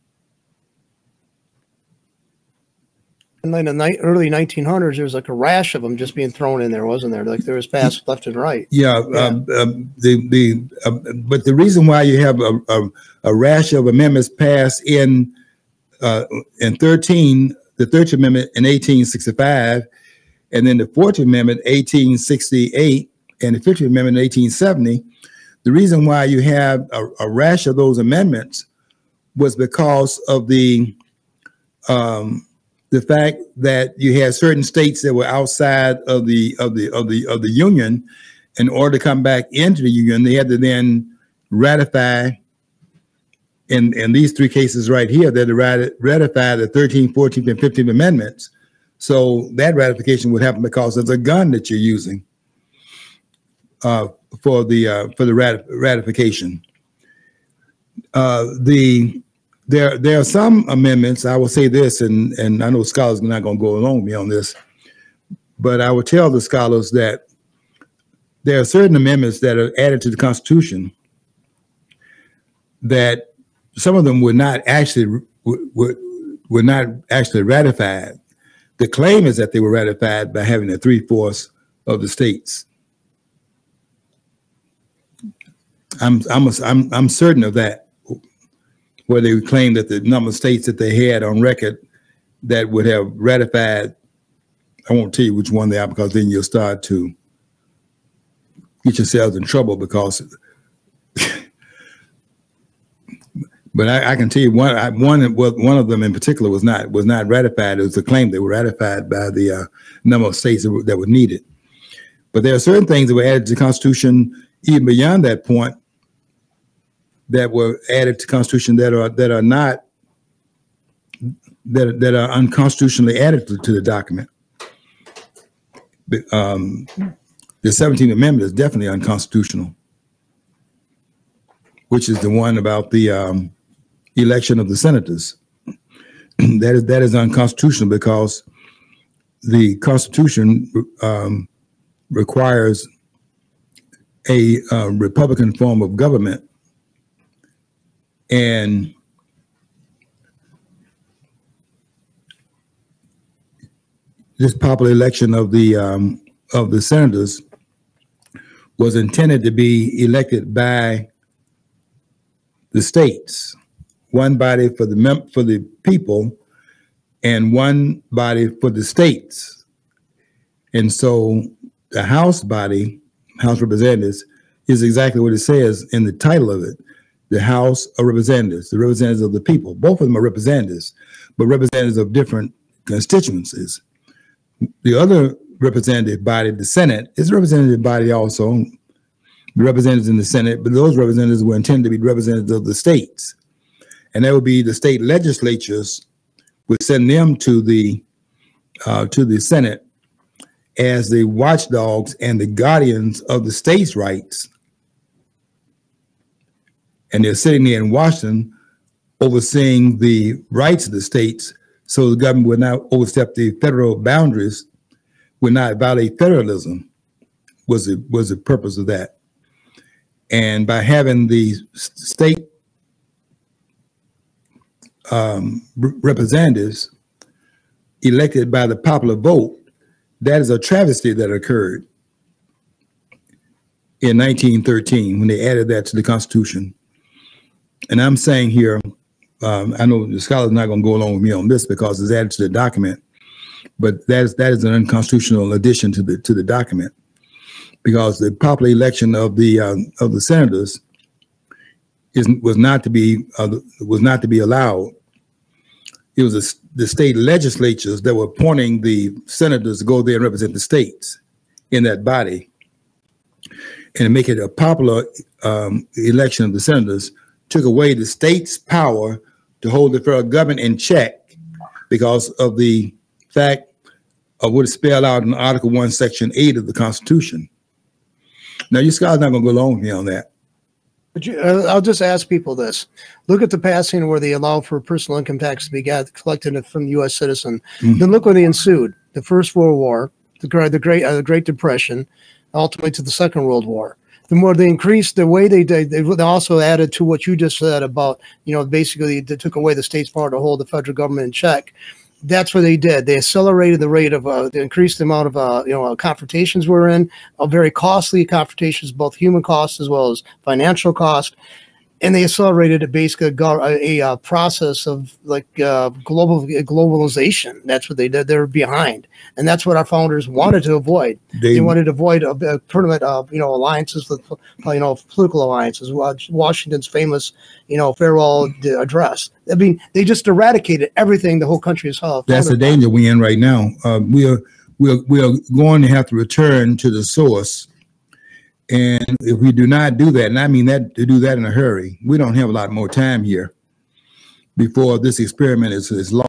And then in the early 1900s, there was like a rash of them just being thrown in there, wasn't there? Like there was passed left and right. Yeah, yeah. Um, um, the the uh, but the reason why you have a, a, a rash of amendments passed in uh, in 13, the 13th Amendment in 1865, and then the 14th Amendment 1868, and the 15th Amendment in 1870. The reason why you have a, a rash of those amendments was because of the um, the fact that you had certain states that were outside of the of the of the of the union in order to come back into the union they had to then ratify in in these three cases right here that ratified the 13th 14th and 15th amendments so that ratification would happen because of the gun that you're using uh, for the uh, for the rat ratification uh, the there there are some amendments. I will say this, and and I know scholars are not going to go along with me on this, but I will tell the scholars that there are certain amendments that are added to the Constitution that some of them were not actually were, were not actually ratified. The claim is that they were ratified by having a three fourths of the states. I'm I'm I'm I'm certain of that where they claim that the number of states that they had on record that would have ratified, I won't tell you which one they are because then you'll start to get yourselves in trouble because. But I, I, can tell you one, I, one, one of them in particular was not was not ratified. It was a claim they were ratified by the uh, number of states that were, that were needed. But there are certain things that were added to the Constitution even beyond that point that were added to Constitution that are that are not that that are unconstitutionally added to, to the document. Um, the 17th Amendment is definitely unconstitutional. which is the one about the um, election of the senators. [CLEARS THROAT] that is that is unconstitutional because the Constitution um, requires a uh, Republican form of government, and this popular election of the um, of the senators was intended to be elected by the states, one body for the mem- for the people, and one body for the states. And so the House body, House Representatives, is exactly what it says in the title of it. The House of Representatives, the representatives of the people. Both of them are representatives, but representatives of different constituencies. The other representative body, the Senate, is a representative body also, the representatives in the Senate, but those representatives were intended to be representatives of the states. And that would be the state legislatures would send them to the uh, to the Senate as the watchdogs and the guardians of the states' rights. And they're sitting there in Washington overseeing the rights of the states so the government would not overstep the federal boundaries, would not violate federalism was the, was the purpose of that. And by having the state um, representatives elected by the popular vote, that is a travesty that occurred in 1913 when they added that to the Constitution. And I'm saying here, um, I know the scholars not going to go along with me on this because it's added to the document, but that is that is an unconstitutional addition to the to the document because the popular election of the uh, of the senators is was not to be uh, was not to be allowed it was a, the state legislatures that were appointing the senators to go there and represent the states in that body. And make it a popular um, election of the senators took away the state's power to hold the federal government in check because of the fact of what is spelled out in Article 1, Section 8 of the Constitution. Now, you scholars not going to go along with me on that. But you, uh, I'll just ask people this: Look at the passing where they allow for personal income tax to be got, collected from the U.S. citizen. Mm-hmm. Then look what they ensued: the First World War, the, the Great uh, the Great Depression, ultimately to the Second World War. The more they increased the way they did, they also added to what you just said about, you know, basically they took away the state's power to hold the federal government in check that's what they did. They accelerated the rate of, uh, they increased the amount of, uh, you know, uh, confrontations we're in, uh, very costly confrontations, both human costs as well as financial cost and they accelerated a basic a, a, a process of like uh, global globalization. That's what they did. They're behind, and that's what our founders wanted to avoid. They, they wanted to avoid a, a tournament of you know alliances with you know political alliances. Washington's famous you know farewell address. I mean, they just eradicated everything the whole country has held. That's the danger we're in right now. Uh, we are we are we are going to have to return to the source and if we do not do that, and I mean that to do that in a hurry, we don't have a lot more time here before this experiment is, is long.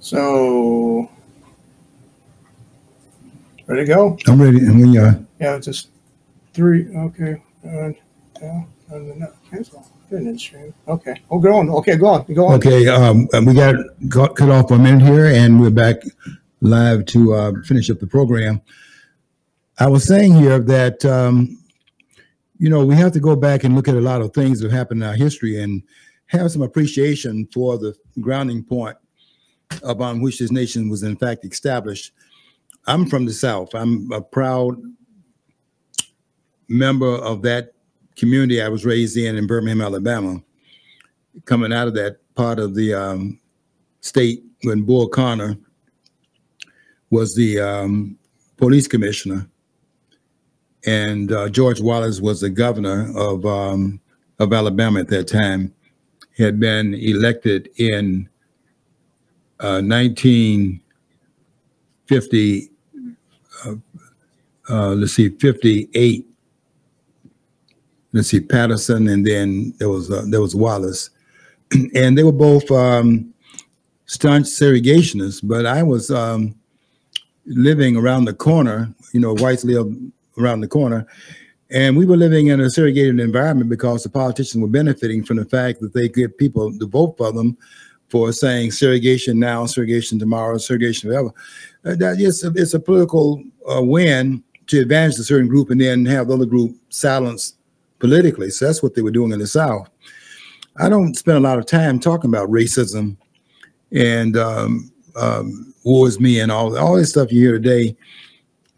So, ready to go? I'm ready. And we are. Yeah, just three. Okay. Uh, yeah. Stream. Okay. Oh, go on. Okay, go on. Go on. Okay, um, we got cut off a minute here, and we're back live to uh, finish up the program. I was saying here that um, you know we have to go back and look at a lot of things that happened in our history and have some appreciation for the grounding point upon which this nation was in fact established. I'm from the South. I'm a proud member of that community I was raised in in Birmingham, Alabama, coming out of that part of the um, state when Bull Connor was the um, police commissioner, and uh, George Wallace was the governor of um, of Alabama at that time. He had been elected in uh, 1950. Uh, uh, let's see, 58 let's see, Patterson, and then there was uh, there was Wallace. [CLEARS THROAT] and they were both um, staunch segregationists. But I was um, living around the corner. You know, whites around the corner, and we were living in a segregated environment because the politicians were benefiting from the fact that they get people to vote for them for saying segregation now, segregation tomorrow, segregation forever. Uh, that is it's a political uh, win to advantage a certain group and then have the other group silenced politically. So that's what they were doing in the South. I don't spend a lot of time talking about racism and um, um, wars me and all all this stuff you hear today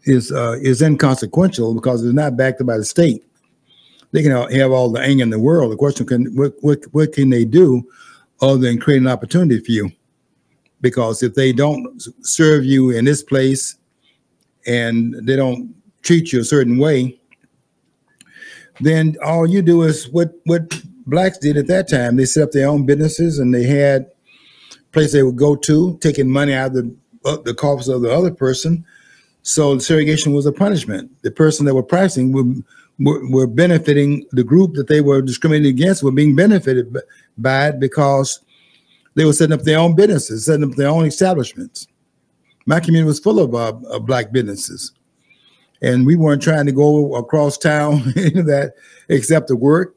is uh, is inconsequential because it's not backed by the state. They can have all the anger in the world. The question can what what what can they do other than create an opportunity for you? Because if they don't serve you in this place and they don't treat you a certain way, then all you do is what what blacks did at that time. They set up their own businesses and they had place they would go to, taking money out of the uh, the coffers of the other person. So segregation was a punishment. The person that were practicing were, were, were benefiting the group that they were discriminating against were being benefited by it because they were setting up their own businesses, setting up their own establishments. My community was full of, uh, of black businesses and we weren't trying to go across town [LAUGHS] that except to work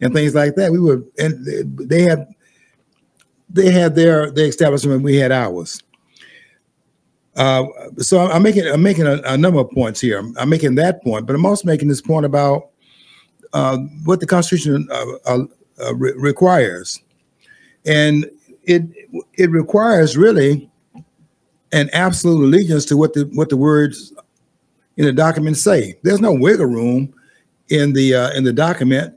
and things like that. We were, and they had, they had their their establishment. We had ours. Uh, so I'm making I'm making a, a, number of points here. I'm making that point, but I'm also making this point about uh, what the Constitution uh, uh, uh re requires, and it it requires really an absolute allegiance to what the what the words in the document say. There's no wiggle room in the uh, in the document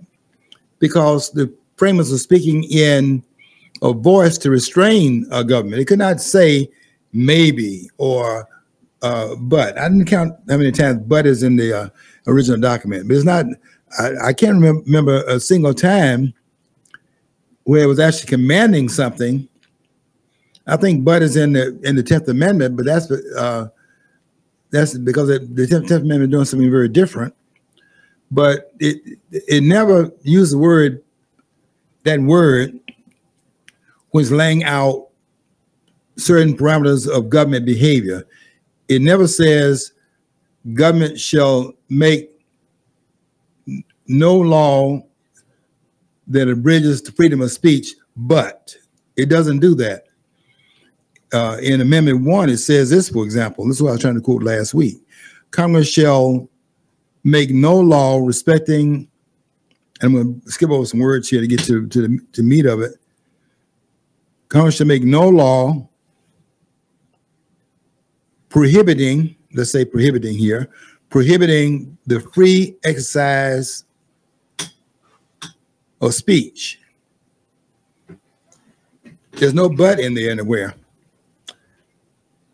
because the framers are speaking in a voice to restrain a government. It could not say maybe or uh, but. I didn't count how many times but is in the uh, original document, but it's not. I, I can't remember, remember a single time where it was actually commanding something. I think but is in the in the Tenth Amendment, but that's uh, that's because it, the Tenth Amendment is doing something very different. But it it never used the word that word was laying out certain parameters of government behavior. It never says government shall make no law that abridges the freedom of speech, but it doesn't do that uh, in Amendment 1, it says this, for example, this is what I was trying to quote last week. Congress shall make no law respecting, and I'm going to skip over some words here to get to, to the to meat of it. Congress shall make no law prohibiting, let's say prohibiting here, prohibiting the free exercise of speech. There's no but in there anywhere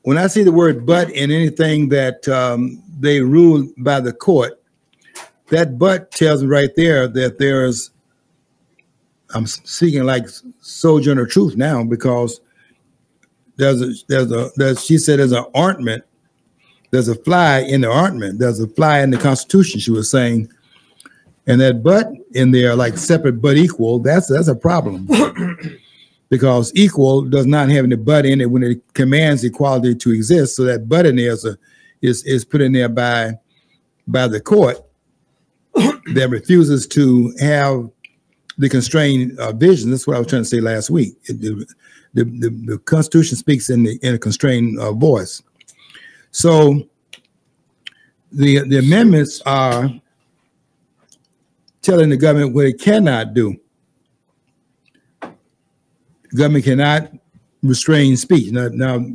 when I see the word but in anything that um, they rule by the court, that but tells me right there that there's, I'm speaking like sojourner truth now because there's a, there's a, there's, she said there's an ointment, there's a fly in the ointment, there's a fly in the Constitution, she was saying. And that but in there, like separate but equal, that's that's a problem. [CLEARS THROAT] because equal does not have any but in it when it commands equality to exist. So that but in there is, a, is, is put in there by, by the court [COUGHS] that refuses to have the constrained uh, vision. That's what I was trying to say last week. It, the, the, the, the, Constitution speaks in, the, in a constrained uh, voice. So the, the amendments are telling the government what it cannot do government cannot restrain speech. Now, now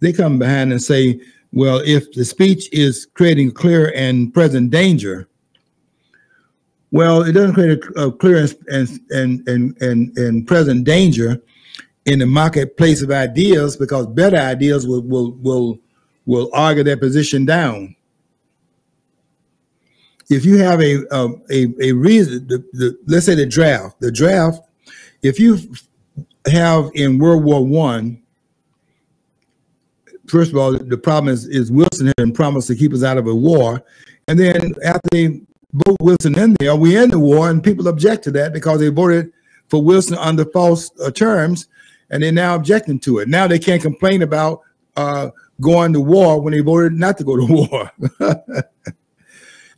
they come behind and say, well, if the speech is creating clear and present danger, well, it doesn't create a, a clear and, and, and, and, and present danger in the marketplace of ideas because better ideas will, will, will, will argue their position down. If you have a, a, a, a reason, the, the, let's say the draft, the draft, if you have in World War One, first of all, the problem is, is Wilson had promised to keep us out of a war. And then after they vote Wilson in there, we end the war, and people object to that because they voted for Wilson under false uh, terms, and they're now objecting to it. Now they can't complain about uh, going to war when they voted not to go to [LAUGHS] war.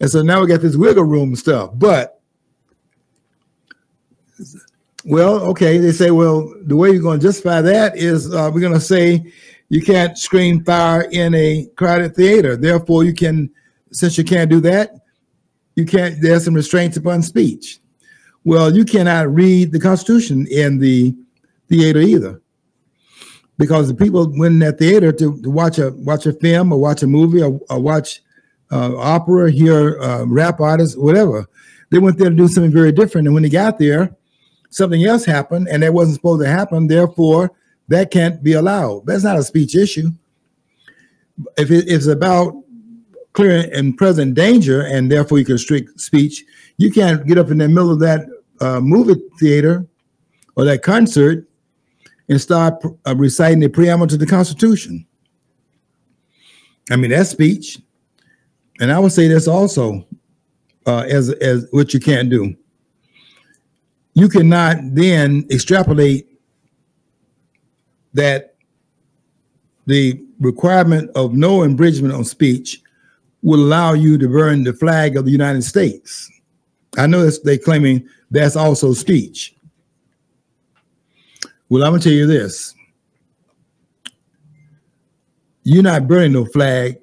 and so now we got this wiggle room stuff. But well, okay, they say, well, the way you're going to justify that is uh, we're going to say you can't screen fire in a crowded theater. Therefore, you can, since you can't do that, you can't, there's some restraints upon speech. Well, you cannot read the Constitution in the theater either. Because the people went in that theater to, to watch a watch a film or watch a movie or, or watch uh, opera, hear uh, rap artists, whatever. They went there to do something very different. And when they got there, something else happened and that wasn't supposed to happen. Therefore, that can't be allowed. That's not a speech issue. If it's about clear and present danger and therefore you can restrict speech, you can't get up in the middle of that uh, movie theater or that concert and start uh, reciting the preamble to the Constitution. I mean, that's speech. And I would say this also uh, as, as what you can't do you cannot then extrapolate that the requirement of no abridgment on speech will allow you to burn the flag of the United States. I know they're claiming that's also speech. Well, I'm gonna tell you this. You're not burning no flag,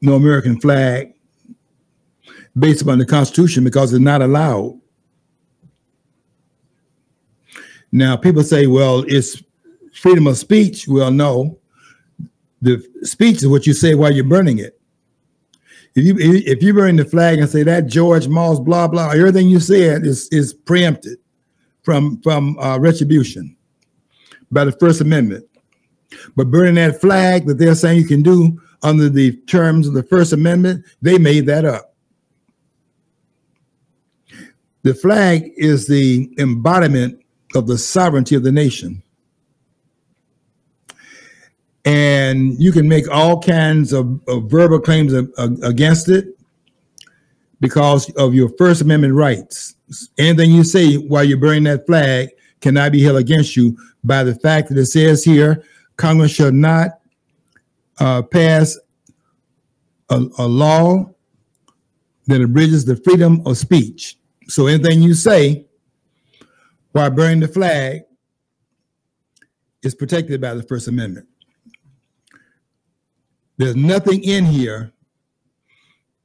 no American flag, based upon the Constitution because it's not allowed. Now, people say, well, it's freedom of speech. Well, no. The speech is what you say while you're burning it. If you if you burn the flag and say that George Moss blah blah, everything you said is is preempted from from uh, retribution by the First Amendment. But burning that flag that they're saying you can do under the terms of the First Amendment, they made that up. The flag is the embodiment of the sovereignty of the nation. And you can make all kinds of, of verbal claims of, of, against it because of your First Amendment rights. Anything you say while you're burning that flag cannot be held against you by the fact that it says here Congress shall not uh, pass a, a law that abridges the freedom of speech. So anything you say while burning the flag is protected by the First Amendment. There's nothing in here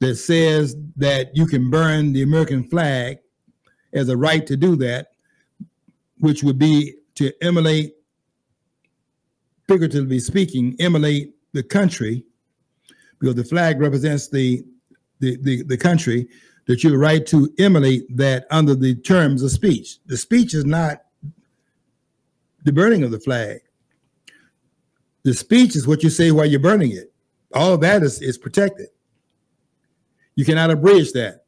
that says that you can burn the American flag as a right to do that, which would be to emulate, figuratively speaking, emulate the country, because the flag represents the the, the, the country, that you have right to emulate that under the terms of speech. The speech is not the burning of the flag. The speech is what you say while you're burning it. All of that is, is protected. You cannot abridge that.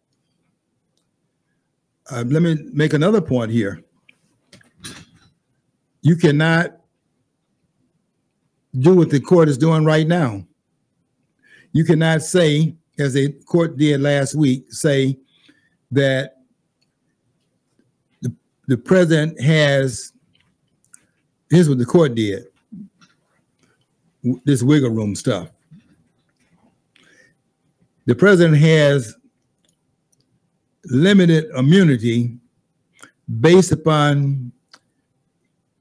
Uh, let me make another point here. You cannot do what the court is doing right now. You cannot say as the court did last week, say that the, the president has, here's what the court did this wiggle room stuff. The president has limited immunity based upon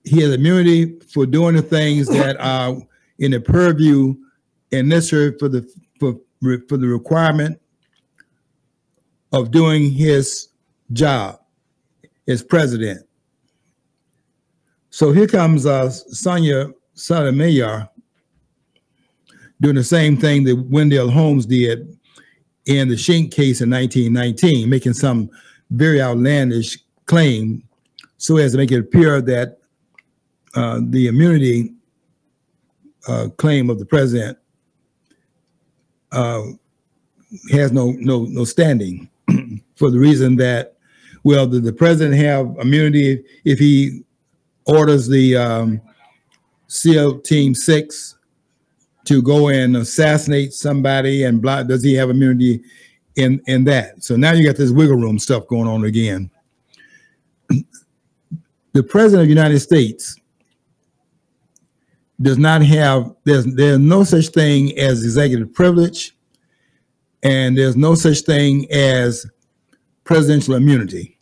he has immunity for doing the things that are in the purview and necessary for the for for the requirement of doing his job as president. So here comes uh, Sonia Sotomayor doing the same thing that Wendell Holmes did in the Schenck case in 1919, making some very outlandish claim so as to make it appear that uh, the immunity uh, claim of the president uh, has no no no standing [CLEARS THROAT] for the reason that well did the president have immunity if, he orders the um, SEAL Team Six to go and assassinate somebody and block? Does he have immunity in in that? So now you got this wiggle room stuff going on again. [CLEARS THROAT] the president of the United States does not have there's there's no such thing as executive privilege and there's no such thing as presidential immunity.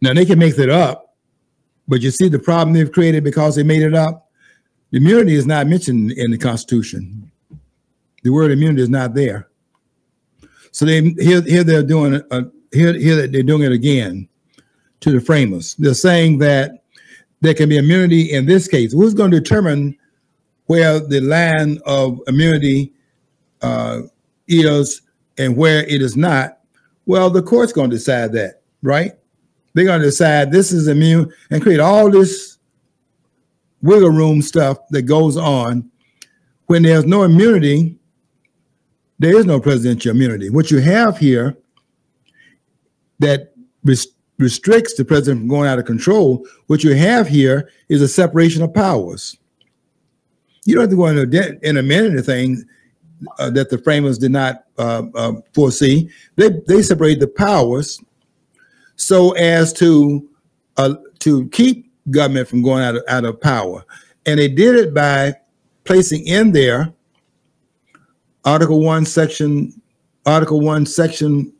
Now they can make that up, but you see the problem they've created because they made it up. The immunity is not mentioned in the Constitution. The word immunity is not there. So they here here they're doing a, here here they're doing it again to the framers. They're saying that there can be immunity in this case. Who's going to determine where the line of immunity uh, is and where it is not? Well, the court's going to decide that, right? They're going to decide this is immune and create all this wiggle room stuff that goes on. When there's no immunity, there is no presidential immunity. What you have here that restricts the president from going out of control, what you have here is a separation of powers. You don't have to go into in a minute anything uh, that the framers did not uh, uh, foresee. They they separated the powers so as to uh, to keep government from going out of, out of power, and they did it by placing in there Article One, Section Article One, Section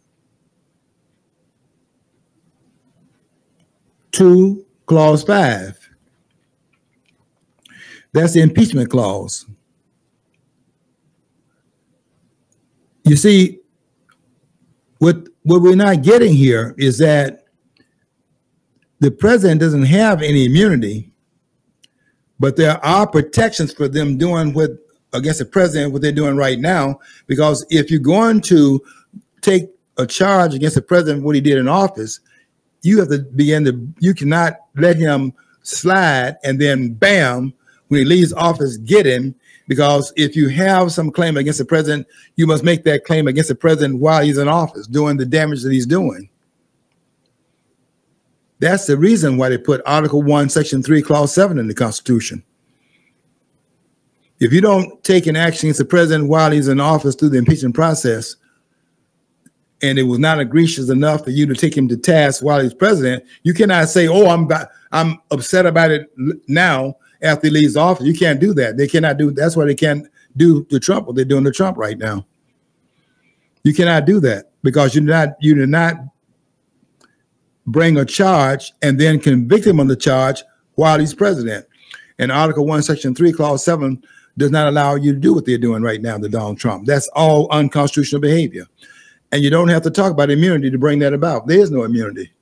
2, Clause 5. That's the impeachment clause. You see, what, what we're not getting here is that the president doesn't have any immunity, but there are protections for them doing what against the president what they're doing right now. Because if you're going to take a charge against the president what he did in office, you have to begin to, you cannot let him slide and then bam, when he leaves office, get him. Because if you have some claim against the president, you must make that claim against the president while he's in office, doing the damage that he's doing. That's the reason why they put Article 1, Section 3, Clause 7 in the Constitution. If you don't take an action against the president while he's in office through the impeachment process, and it was not egregious enough for you to take him to task while he's president, you cannot say, "Oh, I'm I'm upset about it now after he leaves office." You can't do that. They cannot do. That's why they can't do to Trump what they're doing to Trump right now. You cannot do that because you're not you do not bring a charge and then convict him on the charge while he's president. And Article One, Section Three, Clause Seven does not allow you to do what they're doing right now to Donald Trump. That's all unconstitutional behavior. And you don't have to talk about immunity to bring that about. There is no immunity.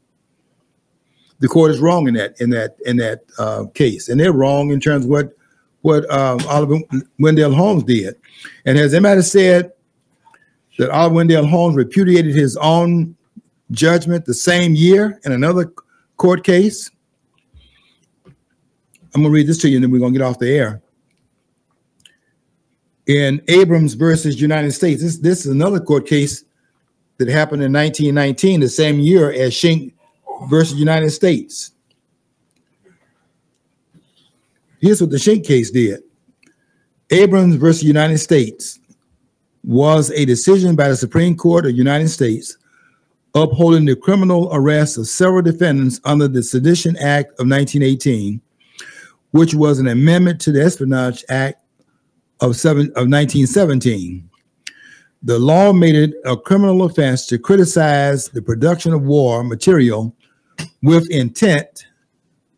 The court is wrong in that in that in that uh, case, and they're wrong in terms of what what um, Oliver Wendell Holmes did. And has anybody said that Oliver Wendell Holmes repudiated his own judgment the same year in another court case? I'm gonna read this to you, and then we're gonna get off the air. In Abrams versus United States, this this is another court case that happened in 1919, the same year as Schenck versus United States. Here's what the Schenck case did. Abrams versus United States was a decision by the Supreme Court of the United States upholding the criminal arrest of several defendants under the Sedition Act of 1918, which was an amendment to the Espionage Act of, seven, of 1917 the law made it a criminal offense to criticize the production of war material with intent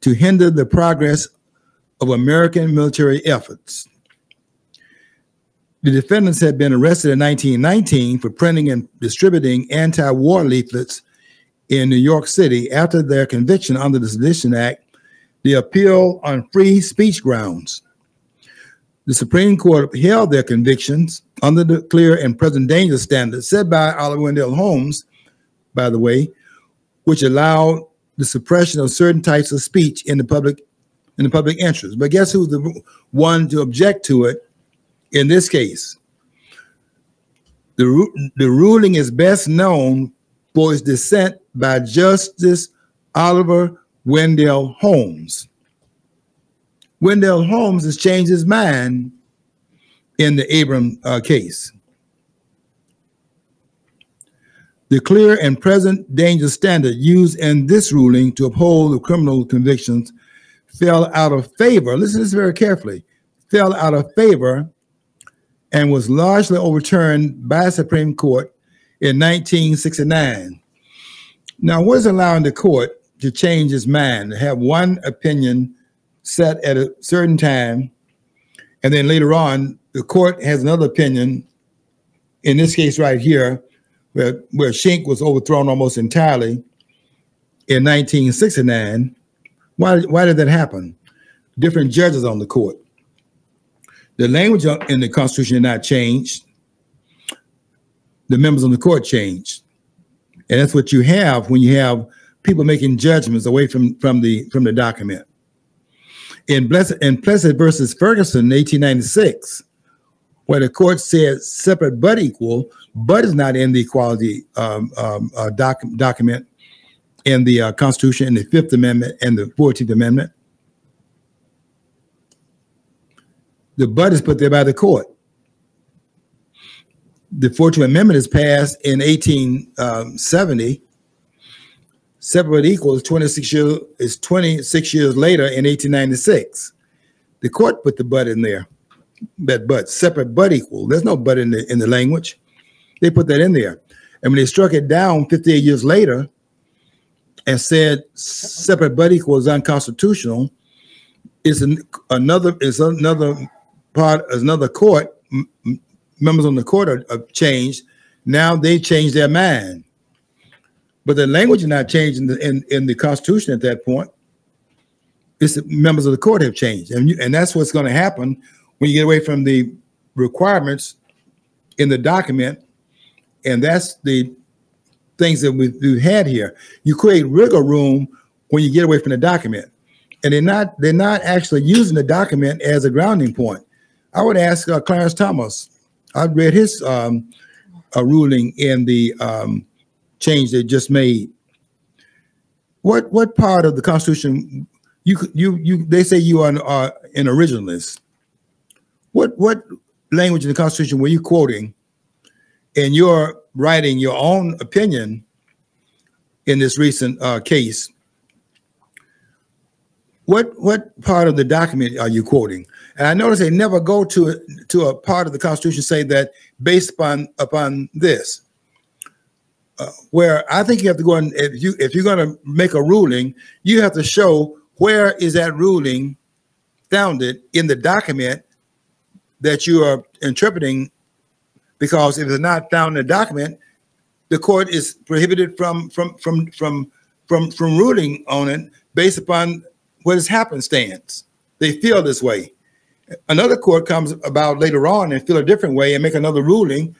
to hinder the progress of American military efforts. The defendants had been arrested in 1919 for printing and distributing anti war leaflets in New York City after their conviction under the Sedition Act, the appeal on free speech grounds. The Supreme Court upheld their convictions under the clear and present danger standard set by Oliver Wendell Holmes, by the way, which allowed the suppression of certain types of speech in the public in the public interest. But guess who's the one to object to it in this case? The, the ruling is best known for its dissent by Justice Oliver Wendell Holmes. Wendell Holmes has changed his mind in the Abram uh, case. The clear and present danger standard used in this ruling to uphold the criminal convictions fell out of favor. Listen to this very carefully. Fell out of favor and was largely overturned by the Supreme Court in 1969. Now, what is allowing the court to change its mind, to have one opinion set at a certain time, and then later on, the court has another opinion, in this case right here, where, where Schenck was overthrown almost entirely in 1969. Why, why did that happen? Different judges on the court. The language in the Constitution did not change. The members on the court changed. And that's what you have when you have people making judgments away from, from, the, from the document. In Plessy, in versus Ferguson, in 1896, where the court said separate but equal, but is not in the equality um, um, uh, doc, document in the uh, Constitution, in the Fifth Amendment and the 14th Amendment. The but is put there by the court. The 14th Amendment is passed in 1870. Separate equals 26 years is 26 years later in 1896. The court put the but in there. That but separate but equal. There's no but in the in the language. They put that in there. And when they struck it down 58 years later and said separate but equal is unconstitutional, is an, another is another part another court members on the court are, are changed. Now they changed their mind. But the language is not changed in the, in, in the Constitution at that point. It's the members of the court have changed. And, you, and that's what's going to happen when you get away from the requirements in the document. And that's the things that we've, we've had here. You create wiggle room when you get away from the document. And they're not they're not actually using the document as a grounding point. I would ask uh, Clarence Thomas. I read his um, ruling in the um, change they just made. What what part of the Constitution you you you they say you are an, uh, an originalist. What what language in the Constitution were you quoting, and you're writing your own opinion in this recent uh, case? What what part of the document are you quoting? And I notice they never go to to a part of the Constitution say that based upon upon this. Uh, where I think you have to go and if you if you're going to make a ruling, you have to show where is that ruling founded in the document that you are interpreting. Because if it's not found in the document, the court is prohibited from from from from from from ruling on it based upon what has happenstance. They feel this way. Another court comes about later on and feel a different way and make another ruling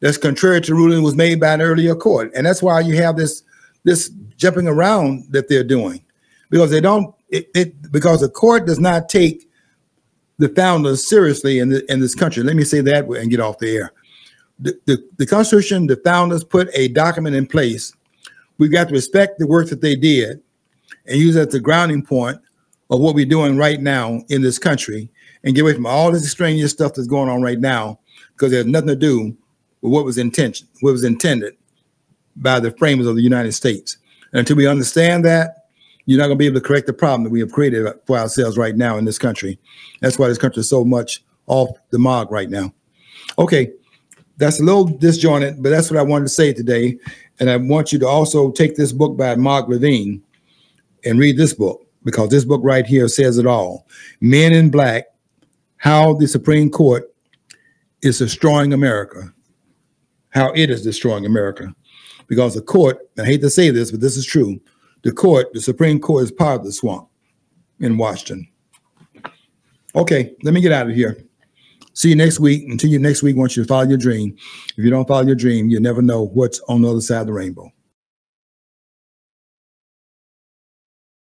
that's contrary to ruling was made by an earlier court. And that's why you have this this jumping around that they're doing because they don't it, it because the court does not take the founders seriously in the, in this country. Let me say that and get off the air. The, the, the Constitution, the founders put a document in place. We've got to respect the work that they did and use it as the grounding point of what we're doing right now in this country and get away from all this extraneous stuff that's going on right now because has nothing to do with what was intention, what was intended by the framers of the United States. And until we understand that, you're not going to be able to correct the problem that we have created for ourselves right now in this country. That's why this country is so much off the mark right now. Okay, that's a little disjointed, but that's what I wanted to say today. And I want you to also take this book by Mark Levin and read this book because this book right here says it all. Men in Black, How the Supreme Court is Destroying America. How it is destroying America. Because the court, I hate to say this, but this is true. The court, the Supreme Court is part of the swamp in Washington. Okay, let me get out of here. See you next week. Until you next week, I want you to follow your dream. If you don't follow your dream, you never know what's on the other side of the rainbow.